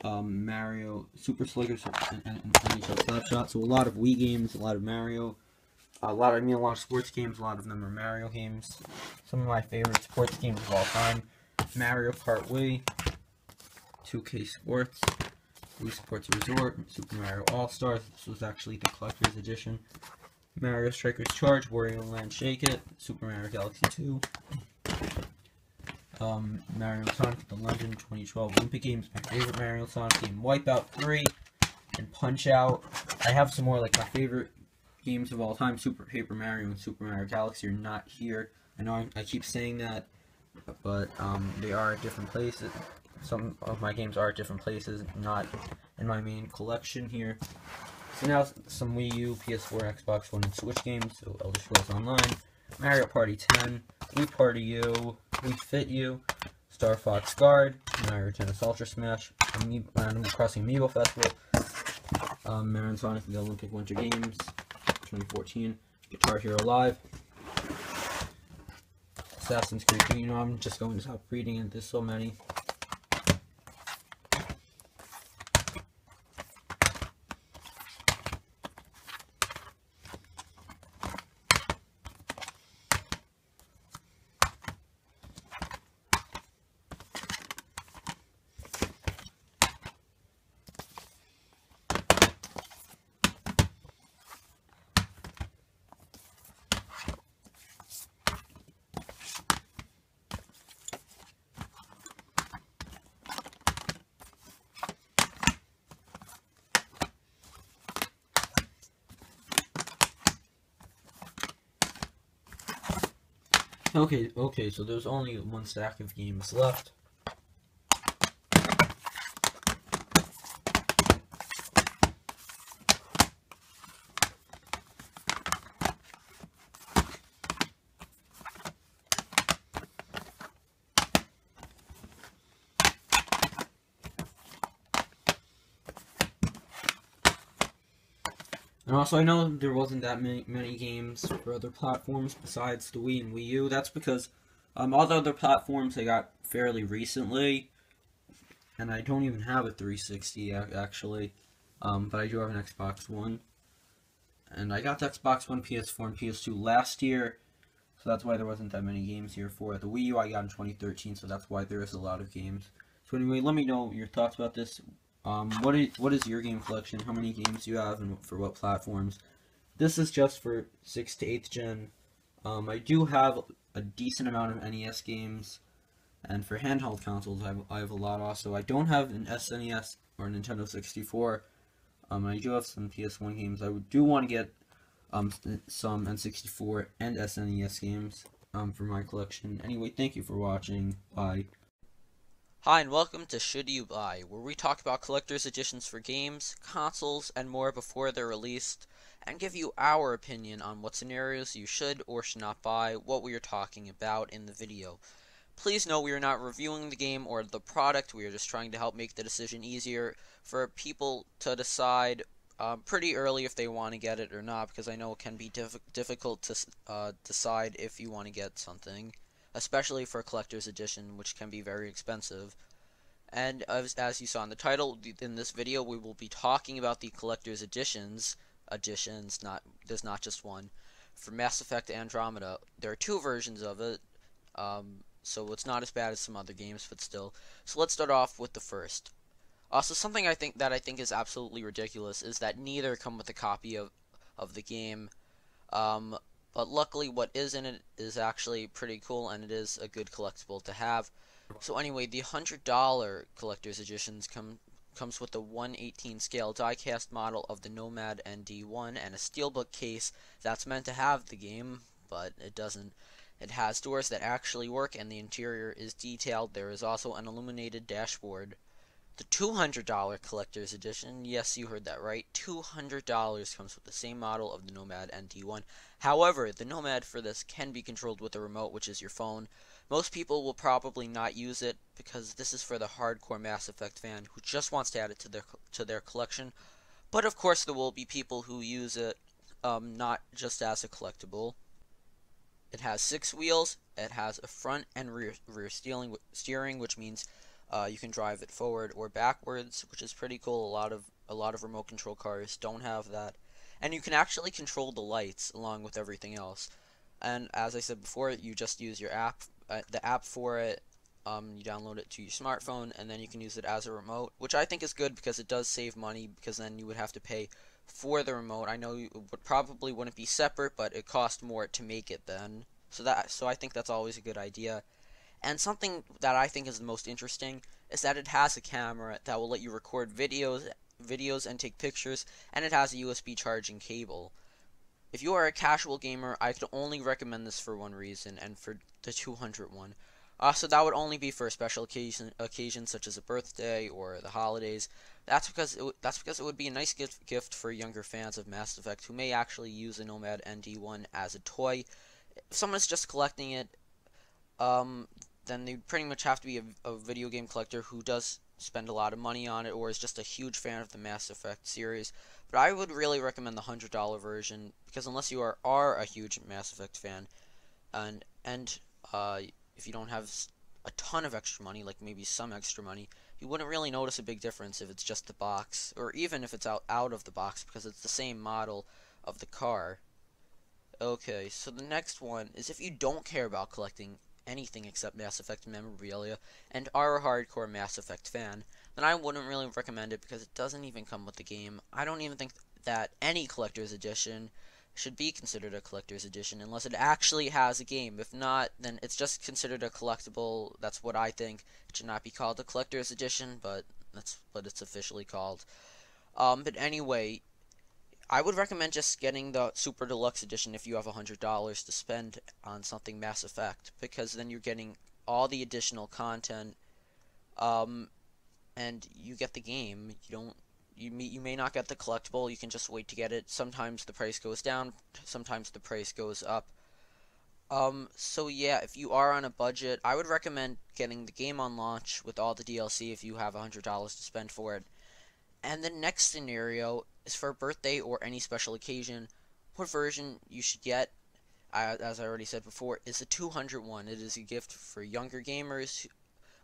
um, Mario Super Sluggers, and, and, and NHL Slapshot. So a lot of Wii games, a lot of Mario, a lot. Of, I mean, a lot of sports games. A lot of them are Mario games. Some of my favorite sports games of all time: Mario Kart Wii, 2K Sports, Wii Sports Resort, Super Mario All Stars. This was actually the collector's edition. Mario Strikers Charge, Wario Land Shake It, Super Mario Galaxy 2, um, Mario Sonic The London 2012 Olympic Games, my favorite Mario Sonic game, Wipeout 3, and Punch Out. I have some more, like my favorite games of all time, Super Paper Mario and Super Mario Galaxy are not here. I know I, keep saying that, but um, they are at different places. Some of my games are at different places, not in my main collection here. So now some Wii U, PS4, Xbox One, and Switch games. So Elder Scrolls Online, Mario Party 10, Wii Party U, Wii Fit U, Star Fox Guard, Mario Tennis Ultra Smash, Animal Crossing Amiibo Festival, um, Mario Sonic the Olympic Winter Games 2014, Guitar Hero Live, Assassin's Creed. You know, I'm just going to stop reading it. There's so many. Okay, okay, so there's only one stack of games left. Also, I know there wasn't that many, many games for other platforms besides the Wii and Wii U. That's because um, all the other platforms they got fairly recently, and I don't even have a 360 actually, um, but I do have an Xbox One. And I got the Xbox One, PS4, and PS2 last year, so that's why there wasn't that many games here for. The Wii U I got in 2013, so that's why there is a lot of games. So anyway, let me know your thoughts about this. Um, what is, what is your game collection? How many games do you have and for what platforms? This is just for 6th to 8th gen. Um, I do have a decent amount of NES games, and for handheld consoles, I have, I have a lot also. I don't have an SNES or Nintendo 64. Um, I do have some PS1 games. I do want to get um, some N64 and SNES games um, for my collection. Anyway, thank you for watching. Bye. Hi and welcome to Should You Buy, where we talk about collector's editions for games, consoles, and more before they're released, and give you our opinion on what scenarios you should or should not buy, what we are talking about in the video. Please note we are not reviewing the game or the product. We are just trying to help make the decision easier for people to decide um, pretty early if they want to get it or not, because I know it can be diff difficult to uh, decide if you want to get something, especially for a collector's edition, which can be very expensive. And as, as you saw in the title, in this video, we will be talking about the collector's editions. Editions, not there's not just one. For Mass Effect Andromeda, there are two versions of it, um, so it's not as bad as some other games, but still. So let's start off with the first. Also, something I think that I think is absolutely ridiculous is that neither come with a copy of of the game. Um, but luckily, what is in it is actually pretty cool, and it is a good collectible to have. So anyway, the hundred dollar collector's editions come comes with a 118 scale diecast model of the Nomad ND1 and a steelbook case that's meant to have the game, but it doesn't. It has doors that actually work, and the interior is detailed. There is also an illuminated dashboard. The $200 collector's edition, yes, you heard that right, $200 comes with the same model of the Nomad ND1. However, the Nomad for this can be controlled with a remote, which is your phone. Most people will probably not use it because this is for the hardcore Mass Effect fan who just wants to add it to their to their collection. But of course, there will be people who use it um, not just as a collectible. It has six wheels. It has a front and rear rear steering, steering which means uh, you can drive it forward or backwards, which is pretty cool. A lot of a lot of remote control cars don't have that, and you can actually control the lights along with everything else. And as I said before, you just use your app, uh, the app for it. Um, you download it to your smartphone, and then you can use it as a remote, which I think is good because it does save money. Because then you would have to pay for the remote. I know it would probably wouldn't be separate, but it cost more to make it then. So that so I think that's always a good idea. And something that I think is the most interesting is that it has a camera that will let you record videos, videos and take pictures, and it has a USB charging cable. If you are a casual gamer, I could only recommend this for one reason, and for the 200 one. Uh, so that would only be for a special occasion, occasions such as a birthday or the holidays. That's because it that's because it would be a nice gift gift for younger fans of Mass Effect who may actually use a Nomad ND1 as a toy. If someone's just collecting it, um, then they pretty much have to be a, a, video game collector who does spend a lot of money on it or is just a huge fan of the Mass Effect series. But I would really recommend the hundred dollar version because unless you are are a huge Mass Effect fan, and and uh, if you don't have a ton of extra money, like maybe some extra money, you wouldn't really notice a big difference if it's just the box, or even if it's out out of the box because it's the same model of the car. Okay, so the next one is if you don't care about collecting anything except Mass Effect memorabilia and are a hardcore Mass Effect fan, then I wouldn't really recommend it because it doesn't even come with the game. I don't even think that any collector's edition should be considered a collector's edition unless it actually has a game. If not, then it's just considered a collectible. That's what I think. It should not be called a collector's edition, but that's what it's officially called. Um, but anyway, I would recommend just getting the Super Deluxe Edition if you have $100 to spend on something Mass Effect, because then you're getting all the additional content, um, and you get the game. You don't, you may, you may not get the collectible. You can just wait to get it. Sometimes the price goes down. Sometimes the price goes up. Um, so yeah, if you are on a budget, I would recommend getting the game on launch with all the DLC if you have $100 to spend for it. And the next scenario is for a birthday or any special occasion. What version you should get, as I already said before, is the 200 one. It is a gift for younger gamers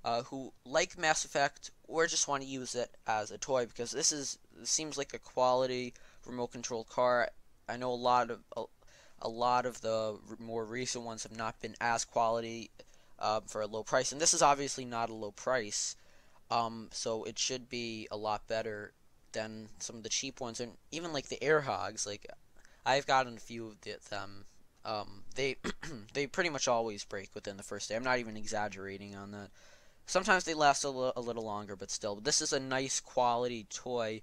uh, who like Mass Effect or just want to use it as a toy because this is this seems like a quality remote control car. I know a lot of a, a lot of the more recent ones have not been as quality um, for a low price, and this is obviously not a low price. Um, so it should be a lot better than some of the cheap ones, and even like the air hogs. Like I've gotten a few of them. Um, they they pretty much always break within the first day. I'm not even exaggerating on that. Sometimes they last a, a little longer, but still, this is a nice quality toy.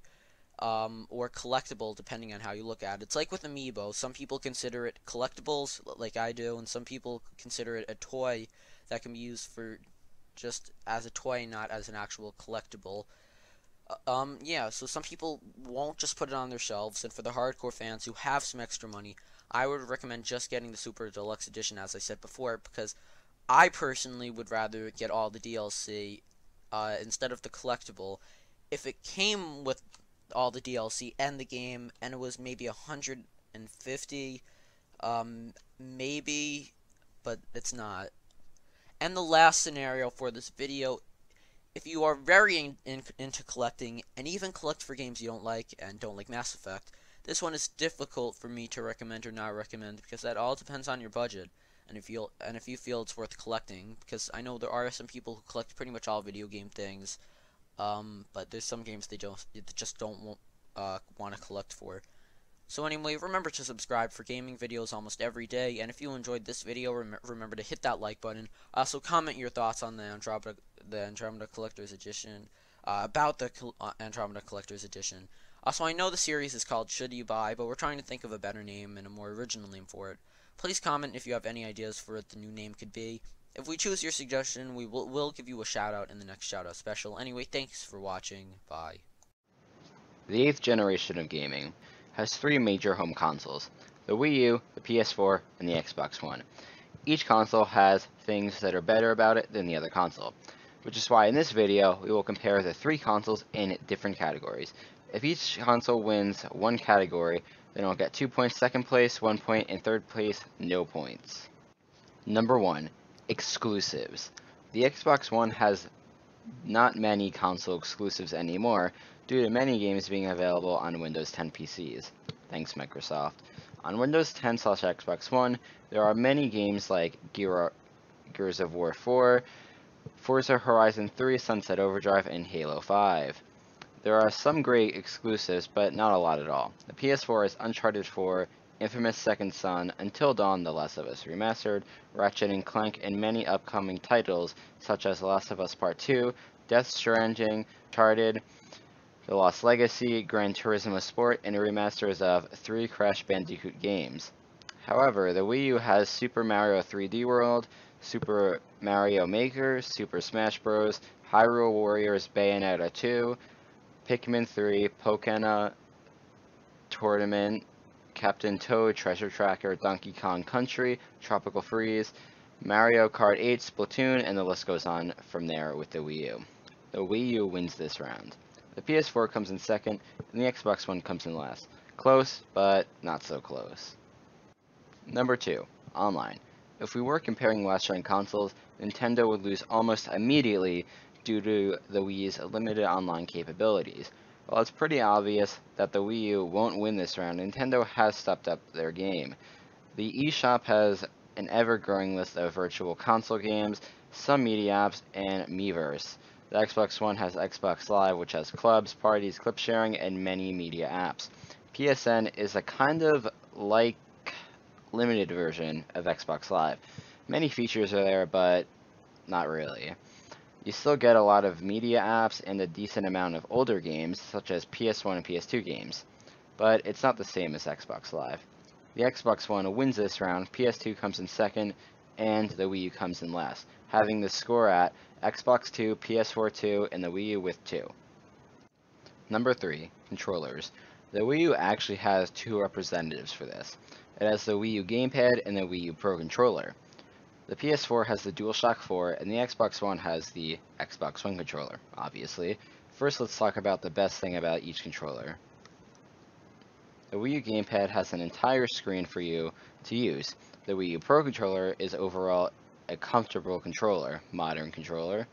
Um, or collectible, depending on how you look at it. It's like with Amiibo. Some people consider it collectibles, like I do, and some people consider it a toy that can be used for just as a toy, not as an actual collectible. Um, yeah, so some people won't just put it on their shelves, and for the hardcore fans who have some extra money, I would recommend just getting the Super Deluxe Edition, as I said before, because I personally would rather get all the DLC uh, instead of the collectible. If it came with all the DLC and the game, and it was maybe 150, um, maybe, but it's not. And the last scenario for this video, if you are very in, in, into collecting, and even collect for games you don't like, and don't like Mass Effect, this one is difficult for me to recommend or not recommend, because that all depends on your budget, and if you and if you feel it's worth collecting, because I know there are some people who collect pretty much all video game things, um, but there's some games they don't they just don't want, uh, want to collect for. So anyway, remember to subscribe for gaming videos almost every day, and if you enjoyed this video, rem remember to hit that like button. Also, comment your thoughts on the Andromeda, the Andromeda Collector's Edition, uh, about the uh, Andromeda Collector's Edition. Also, I know the series is called Should You Buy, but we're trying to think of a better name and a more original name for it. Please comment if you have any ideas for what the new name could be. If we choose your suggestion, we will will give you a shout out in the next shout out special. Anyway, thanks for watching. Bye. The eighth generation of gaming has three major home consoles, the Wii U, the PS4, and the Xbox One. Each console has things that are better about it than the other console, which is why in this video we will compare the three consoles in different categories. If each console wins one category, then it'll get 2 points second place, 1 point, and third place, no points. Number 1. Exclusives. The Xbox One has not many console exclusives anymore, due to many games being available on Windows 10 PCs. Thanks Microsoft. On Windows 10 slash Xbox One, there are many games like Gear, Gears of War 4, Forza Horizon 3, Sunset Overdrive, and Halo 5. There are some great exclusives, but not a lot at all. The PS4 is Uncharted 4, Infamous Second Son, Until Dawn The Last of Us Remastered, Ratchet & Clank, and many upcoming titles such as The Last of Us Part 2, Death Stranding, Uncharted, the Lost Legacy, Gran Turismo Sport, and remasters of three Crash Bandicoot games. However, the Wii U has Super Mario 3D World, Super Mario Maker, Super Smash Bros., Hyrule Warriors Bayonetta 2, Pikmin 3, Pokkén Tournament, Captain Toad Treasure Tracker, Donkey Kong Country, Tropical Freeze, Mario Kart 8, Splatoon, and the list goes on from there with the Wii U. The Wii U wins this round. The PS4 comes in second, and the Xbox One comes in last. Close, but not so close. Number 2. Online. If we were comparing last-gen consoles, Nintendo would lose almost immediately due to the Wii's limited online capabilities. While it's pretty obvious that the Wii U won't win this round, Nintendo has stepped up their game. The eShop has an ever-growing list of virtual console games, some media apps, and Miiverse. The Xbox One has Xbox Live, which has clubs, parties, clip sharing, and many media apps. PSN is a kind of like limited version of Xbox Live. Many features are there, but not really. You still get a lot of media apps and a decent amount of older games, such as PS1 and PS2 games, but it's not the same as Xbox Live. The Xbox One wins this round, PS2 comes in second, and the Wii U comes in last, having the score at Xbox 2, PS4 2, and the Wii U with 2. Number 3, controllers. The Wii U actually has two representatives for this. It has the Wii U gamepad and the Wii U Pro controller. The PS4 has the DualShock 4 and the Xbox One has the Xbox One controller, obviously. First let's talk about the best thing about each controller. The Wii U gamepad has an entire screen for you to use. The Wii U Pro controller is overall a comfortable controller, modern controller.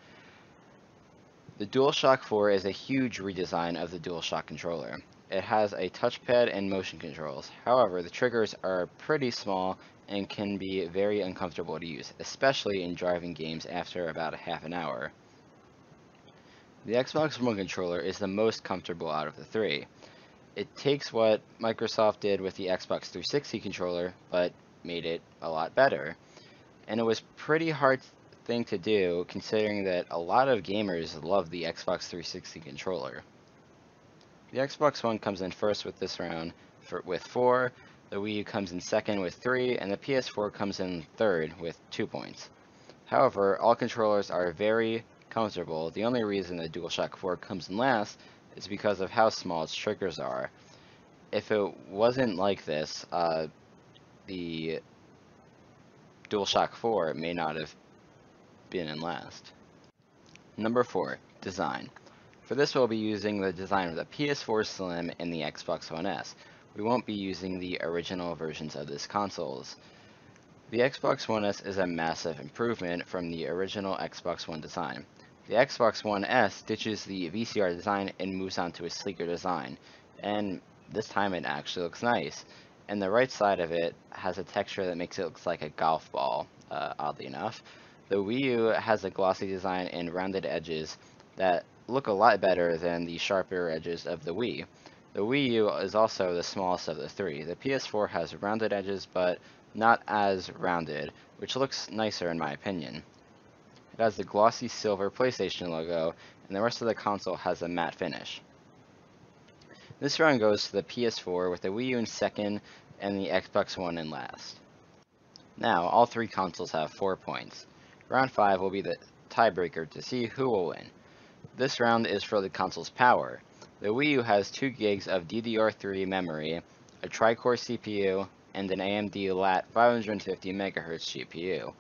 The DualShock 4 is a huge redesign of the DualShock controller. It has a touchpad and motion controls. However, the triggers are pretty small and can be very uncomfortable to use, especially in driving games after about a half an hour. The Xbox One controller is the most comfortable out of the three. It takes what Microsoft did with the Xbox 360 controller, but made it a lot better and it was pretty hard thing to do considering that a lot of gamers love the Xbox 360 controller. The Xbox One comes in first with this round for, with 4, the Wii U comes in second with 3, and the PS4 comes in third with 2 points. However, all controllers are very comfortable. The only reason the DualShock 4 comes in last is because of how small its triggers are. If it wasn't like this, uh, the DualShock 4 may not have been in last. Number 4. Design. For this we'll be using the design of the PS4 Slim and the Xbox One S. We won't be using the original versions of these consoles. The Xbox One S is a massive improvement from the original Xbox One design. The Xbox One S ditches the VCR design and moves on to a sleeker design, and this time it actually looks nice. And the right side of it has a texture that makes it look like a golf ball, uh, oddly enough. The Wii U has a glossy design and rounded edges that look a lot better than the sharper edges of the Wii. The Wii U is also the smallest of the three. The PS4 has rounded edges, but not as rounded, which looks nicer in my opinion. It has the glossy silver PlayStation logo, and the rest of the console has a matte finish. This round goes to the PS4 with the Wii U in second and the Xbox One in last. Now, all three consoles have 4 points. Round 5 will be the tiebreaker to see who will win. This round is for the console's power. The Wii U has 2 gigs of DDR3 memory, a tri-core CPU, and an AMD Latte 550MHz GPU.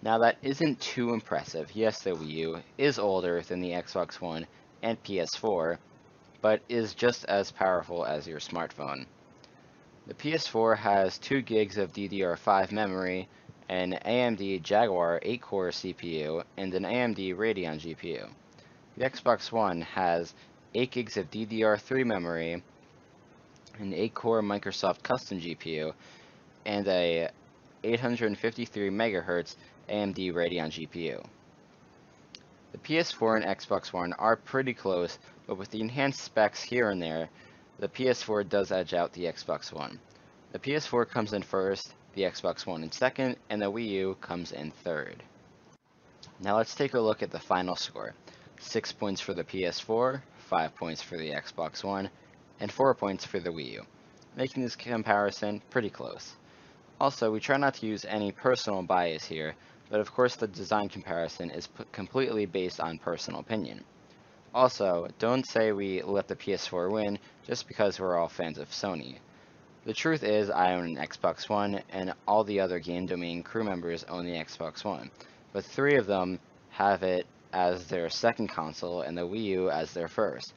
Now that isn't too impressive. Yes, the Wii U is older than the Xbox One and PS4, but is just as powerful as your smartphone. The PS4 has 2 gigs of DDR5 memory, an AMD Jaguar 8-core CPU, and an AMD Radeon GPU. The Xbox One has 8 gigs of DDR3 memory, an 8-core Microsoft Custom GPU, and a 853 MHz AMD Radeon GPU. The PS4 and Xbox One are pretty close, but with the enhanced specs here and there, the PS4 does edge out the Xbox One. The PS4 comes in first, the Xbox One in second, and the Wii U comes in third. Now let's take a look at the final score. 6 points for the PS4, 5 points for the Xbox One, and 4 points for the Wii U, making this comparison pretty close. Also, we try not to use any personal bias here, but of course the design comparison is completely based on personal opinion. Also, don't say we let the PS4 win just because we're all fans of Sony. The truth is I own an Xbox One, and all the other Game Domain crew members own the Xbox One, but three of them have it as their second console and the Wii U as their first.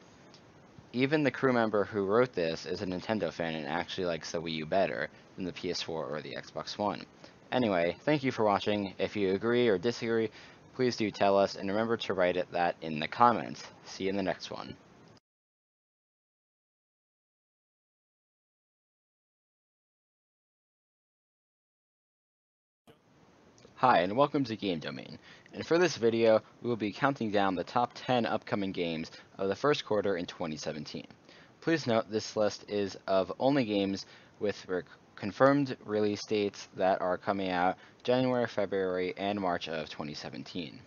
Even the crew member who wrote this is a Nintendo fan and actually likes the Wii U better than the PS4 or the Xbox One. Anyway, thank you for watching. If you agree or disagree, please do tell us, and remember to write it that in the comments. See you in the next one. Hi, and welcome to Game Domain. And for this video, we will be counting down the top 10 upcoming games of the first quarter in 2017. Please note this list is of only games with confirmed release dates that are coming out January, February, and March of 2017.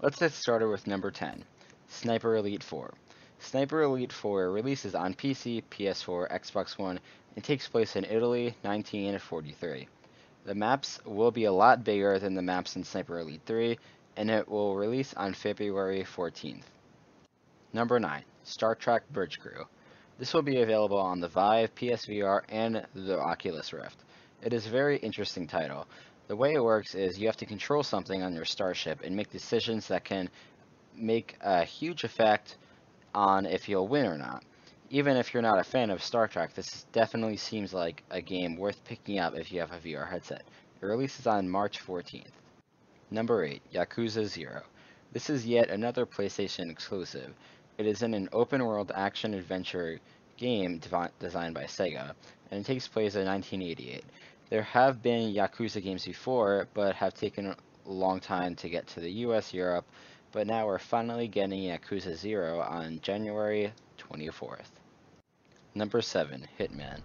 Let's get started with number 10, Sniper Elite 4. Sniper Elite 4 releases on PC, PS4, Xbox One, and takes place in Italy 1943. The maps will be a lot bigger than the maps in Sniper Elite 3, and it will release on February 14th. Number 9, Star Trek Bridge Crew. This will be available on the Vive, PSVR, and the Oculus Rift. It is a very interesting title. The way it works is you have to control something on your starship and make decisions that can make a huge effect on if you'll win or not. Even if you're not a fan of Star Trek, this definitely seems like a game worth picking up if you have a VR headset. It releases on March 14th. Number 8, Yakuza 0. This is yet another PlayStation exclusive. It is in an open-world action-adventure game designed by Sega, and it takes place in 1988. There have been Yakuza games before, but have taken a long time to get to the US, Europe, but now we're finally getting Yakuza 0 on January 24th. Number 7, Hitman,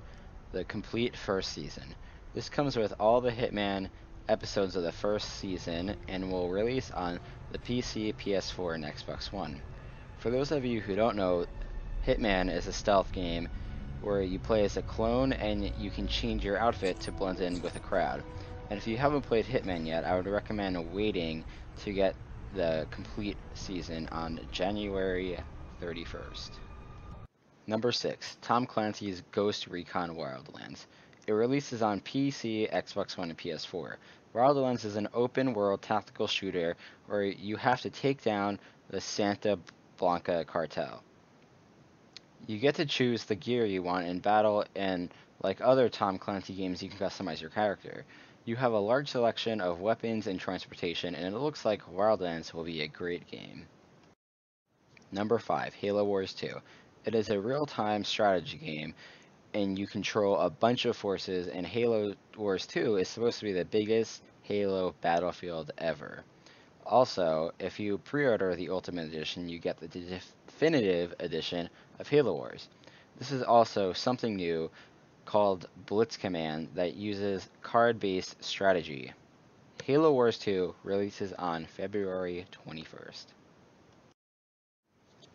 the complete first season. This comes with all the Hitman episodes of the first season and will release on the PC, PS4, and Xbox One. For those of you who don't know, Hitman is a stealth game where you play as a clone and you can change your outfit to blend in with a crowd. And if you haven't played Hitman yet, I would recommend waiting to get the complete season on January 31st. Number 6. Tom Clancy's Ghost Recon Wildlands. It releases on PC, Xbox One, and PS4. Wildlands is an open world tactical shooter where you have to take down the Santa Blanca cartel. You get to choose the gear you want in battle, and like other Tom Clancy games, you can customize your character. You have a large selection of weapons and transportation, and it looks like Wildlands will be a great game. Number 5, Halo Wars 2. It is a real-time strategy game, and you control a bunch of forces, and Halo Wars 2 is supposed to be the biggest Halo battlefield ever. Also, if you pre-order the Ultimate Edition, you get the definitive edition of Halo Wars. This is also something new called Blitz Command that uses card-based strategy. Halo Wars 2 releases on February 21st.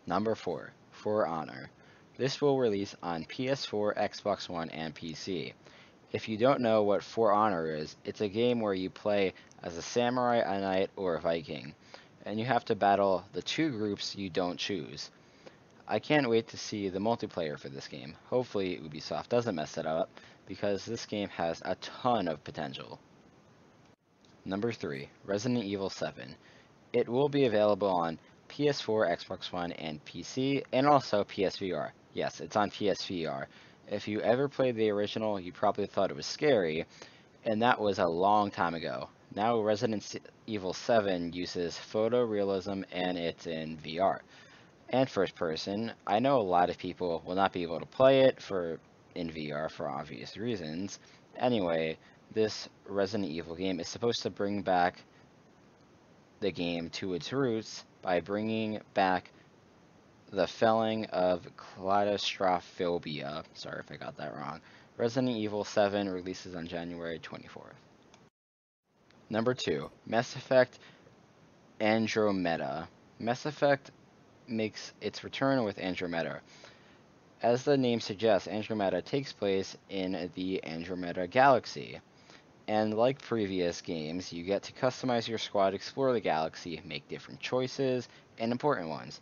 Number 4, For Honor. This will release on PS4, Xbox One, and PC. If you don't know what For Honor is, it's a game where you play as a samurai, a knight, or a viking, and you have to battle the two groups you don't choose. I can't wait to see the multiplayer for this game. Hopefully Ubisoft doesn't mess it up, because this game has a ton of potential. Number 3, Resident Evil 7. It will be available on PS4, Xbox One, and PC, and also PSVR. Yes, it's on PSVR. If you ever played the original, you probably thought it was scary, and that was a long time ago. Now Resident Evil 7 uses photorealism and it's in VR and first person. I know a lot of people will not be able to play it for in VR for obvious reasons. Anyway, this Resident Evil game is supposed to bring back the game to its roots by bringing back the felling of claustrophobia. Sorry if I got that wrong. Resident Evil 7 releases on January 24th. Number 2, Mass Effect Andromeda. Mass Effect makes its return with Andromeda. As the name suggests, Andromeda takes place in the Andromeda Galaxy. And like previous games, you get to customize your squad, explore the galaxy, make different choices, and important ones.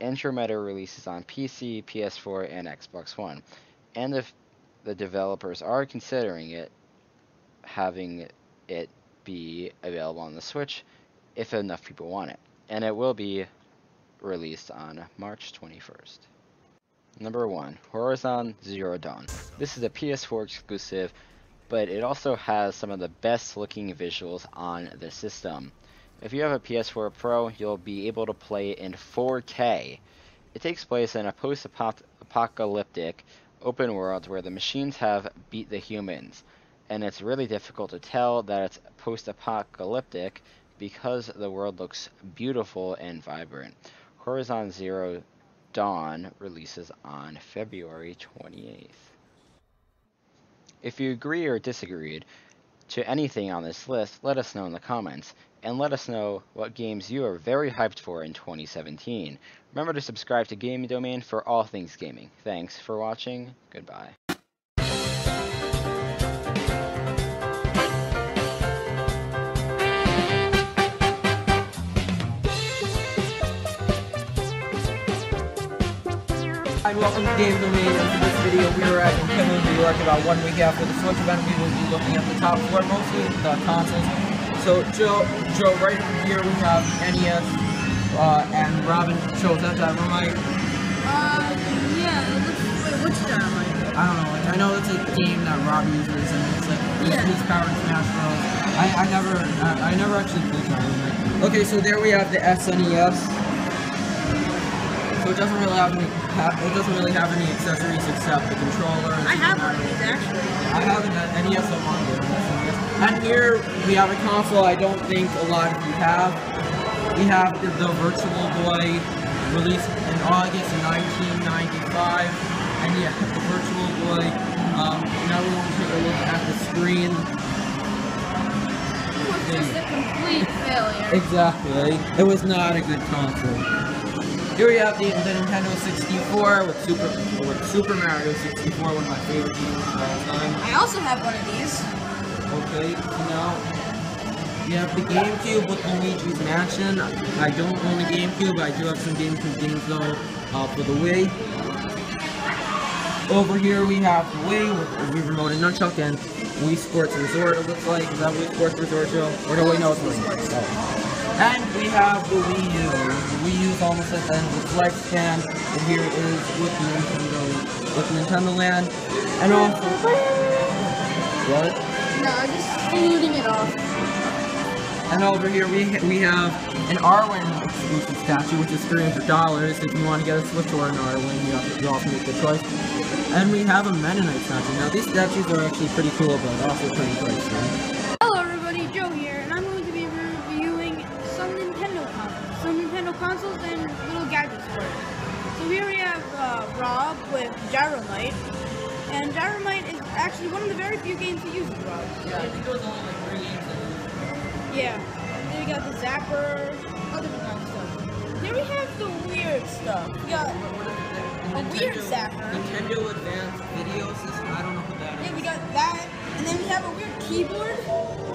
Andromeda releases on PC, PS4, and Xbox One. And if the developers are considering it, having it be available on the Switch, if enough people want it. And it will be released on March 21st. Number 1, Horizon Zero Dawn. This is a PS4 exclusive, but it also has some of the best looking visuals on the system. If you have a PS4 Pro, you'll be able to play it in 4K. It takes place in a post-apocalyptic open world where the machines have beat the humans, and it's really difficult to tell that it's post-apocalyptic because the world looks beautiful and vibrant. Horizon Zero Dawn releases on February 28th. If you agree or disagreed to anything on this list, let us know in the comments, and let us know what games you are very hyped for in 2017. Remember to subscribe to Gaming Domain for all things gaming. Thanks for watching. Goodbye. Hi, welcome to Game Domain, and video we were at Nintendo New York about one week after the Switch event. We will be looking at the top four, mostly the consoles. So, Joe, Joe, right here we have NES, uh, and Robin chose that Gyromite. Uh, yeah, wait, which Gyromite? I don't know, like, I know it's a game that Rob uses, and it's like, Yeah. his Power Smash Bros. I, I never, I, I never actually played that. Okay, so there we have the SNES. So it doesn't really have any, it doesn't really have any accessories except the controller. and I have one of these actually. I have an NES on one. And here we have a console I don't think a lot of you have. We have the, the Virtual Boy released in August of 1995. And yeah, the Virtual Boy. Um, now we want to take a look at the screen. It was just a complete failure. Exactly. It was not a good console. Here we have the, Nintendo 64 with Super with Super Mario 64, one of my favorite games of all time. I also have one of these. Okay, now we have the GameCube with Luigi's Mansion. I don't own a GameCube, I do have some GameCube games though uh, for the Wii. Over here we have the Wii with the Wii Remote and Nunchuck and Wii Sports Resort, it looks like. Is that Wii Sports Resort show? Or no, wait, no, it's Wii Sports. And we have the Wii U. The Wii U is almost at the end of the flex stand. And here it is with Nintendo, with Nintendo Land. And also, what? No, I'm just looting it off. And over here we we have an Arwing exclusive statue, which is three hundred dollars. If you want to get a Switch or an Arwing, you have to, you to make the choice. And we have a Mennonite statue. Now these statues are actually pretty cool, but also pretty pricey. Gyromite. And Gyromite is actually one of the very few games he uses, Rob. Yeah, I think it was only like three games. Yeah. Then we got the Zapper, other kind of stuff. Then we have the weird stuff. We got, A weird zapper. Nintendo Advanced Video System. I don't know what that is. yeah, we got that. And then we have a weird keyboard,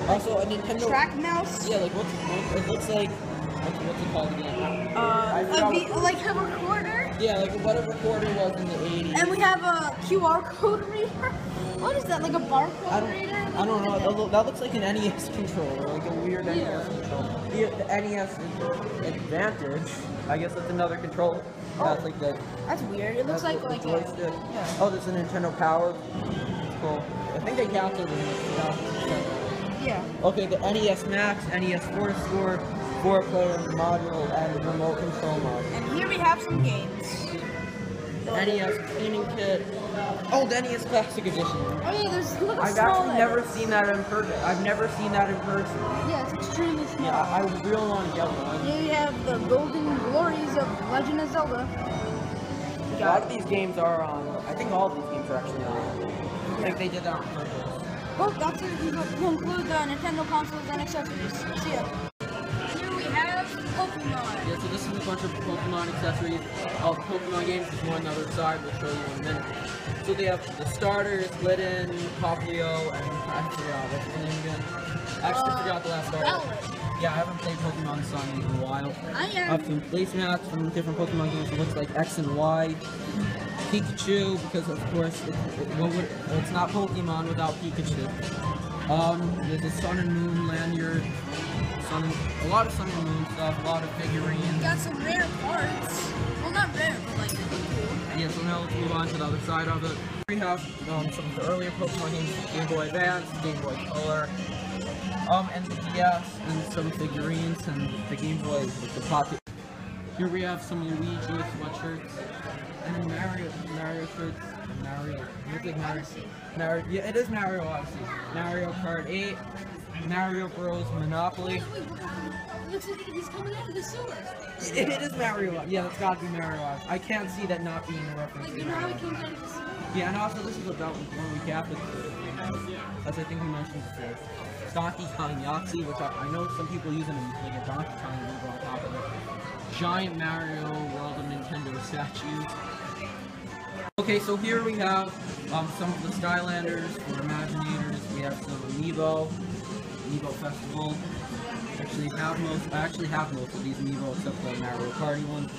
Also a Nintendo. track mouse. Yeah, like what's what, it looks like. What's, what's it called again? Uh, a like have a recorder. Yeah, like what a recorder was in the 80s. And we have a QR code reader. What is that? Like a barcode I don't, reader? I don't know. That, loo- that looks like an NES controller, like a weird Yeah. NES controller. The, the NES Advantage, I guess that's another controller. Oh, that's like the. That's weird. It looks like the like a, joystick. yeah. Oh, there's a Nintendo Power. It's cool. I think they counted it. yeah. Okay, the NES Max, NES Four Score, four player module, and remote control module. And here we have some games. The NES cleaning kit. Oh, the NES Classic Edition. Oh yeah, there's look how I've small actually that never is. seen that in person. I've never seen that in person. Yeah, it's extremely small. Yeah, I would real want to get one. Here we have the golden glories of Legend of Zelda. A lot of these games are on. I think all of these games are actually on. I think they did that on purpose. Well, that's it. We conclude the Nintendo consoles and accessories. See ya. Here we have Pokemon. Yeah, so this is a bunch of Pokemon accessories. The Pokemon games. There's more on the other side. We'll show you in a minute. So they have the starters, Litten, Poplio, and I forgot what's the name again. I actually Uh, forgot the last starter. Yeah, I haven't played Pokemon Sun in a while. I I am. have some placemats from different Pokemon games. It looks like X and Y. Pikachu, because of course, it, it, what would, it's not Pokemon without Pikachu. Um, there's a Sun and Moon lanyard. Sun a lot of Sun and Moon stuff, a lot of figurines. Got some rare parts. Well, not rare, but like cool. Yeah, so now let's move on to the other side of it. We have um, some of the earlier Pokemon games, Game Boy Advance, Game Boy Color, um, and the DS, and some figurines, and the Game Boy with the pocket. Here we have some Luigi sweatshirts, and Mario, Mario shirts, Mario, it looks like Mario, Mario, yeah, it is Mario Odyssey, Mario Kart 8, Mario Bros. Monopoly. It looks like he's coming out of the sewer. It, it is Mario, yeah, that's gotta be Mario. I can't see that not being a reference Like you know how he comes out of the sewer. Yeah, and also this is about when we capped it, as I think we mentioned before. Donkey Kong Yahtzee, which I, I know some people use in like a Donkey Kong logo on top of it. Giant Mario World of Nintendo statues. Okay, so here we have um, some of the Skylanders for Imaginators. We have some Amiibo, Amiibo Festival. Actually have most. I actually have most of these Amiibo except the Mario Party one.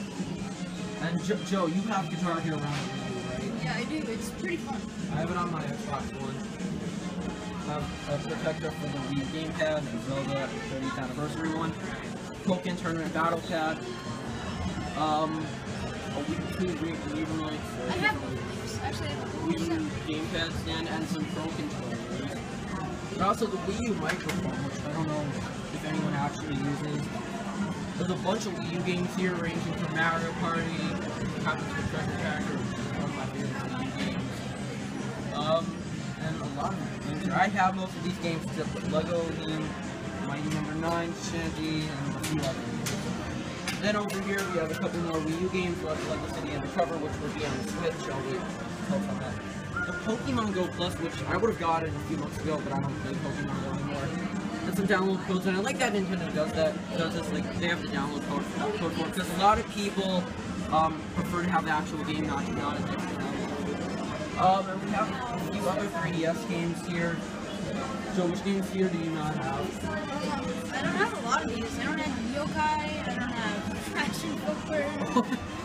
And jo- Joe, you have Guitar Hero around you, right? Yeah, I do. It's pretty fun. I have it on my Xbox One. I have a protector for the Wii gamepad and Zelda 30th anniversary one. Pokkén Tournament Battle Pad. Um, a Wii 2 Wii Wii remote for I have one of these. Actually, I have a Wii whole U set. gamepad stand and some Pro controllers. And also the Wii U microphone, which I don't know if anyone actually uses. There's a bunch of Wii U games here, ranging from Mario Party, Captain Treasure Tracker, one of my favorite Wii U games. Um, and a lot of games here. I have most of these games except Lego game, Mighty Number 9, Shantae, and a few other games. Then over here we have a couple more Wii U games, like Lego City Undercover, which will be on the Switch. I'll wait. The Pokemon Go Plus, which I would have gotten a few months ago, but I don't play Pokemon Go anymore. And some download codes, and I like that Nintendo does that. Does this like they have the download code code for it because a lot of people um, prefer to have the actual game, not not a different download. Um, and we have a few other 3DS games here. So which games here do you not have? I don't have a lot of these. I don't have Yokai. I don't have Action Footwear.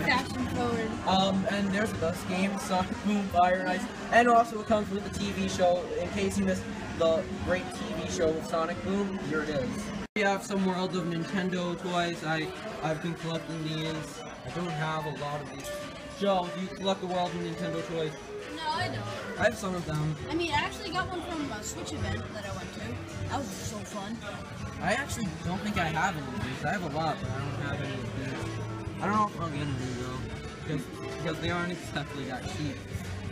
fashion forward. Um, and there's the game, Sonic Boom Fire and Ice, and also it comes with the TV show. In case you missed the great TV show with Sonic Boom, here it is. We have some World of Nintendo toys. I I've been collecting these. I don't have a lot of these. Joe, do you collect the World of Nintendo toys? No, I don't. I have some of them. I mean, I actually got one from a Switch event that I went to. That was so fun. I actually don't think I have any of these. I have a lot, but I don't have any of these. I don't know if I'll get any though, because because they aren't exactly that cheap.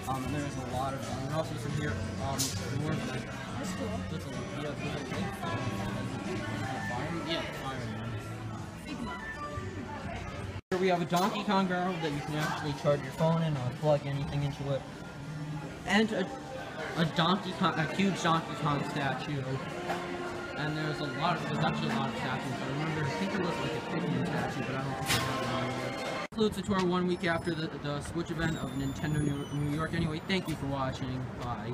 Um, and there's a lot of them. And also some here, um, more of like That's cool. a yeah, little thing. Fire, yeah, fireman. Here we have a Donkey Kong barrel that you can actually charge your phone in or plug anything into it, and a a Donkey Kong, a huge Donkey Kong statue. And there's a lot of, there's actually a lot of statues. I remember, I think there was like Concludes the tour one week after the, the Switch event of Nintendo New, New York. Anyway, thank you for watching. Bye.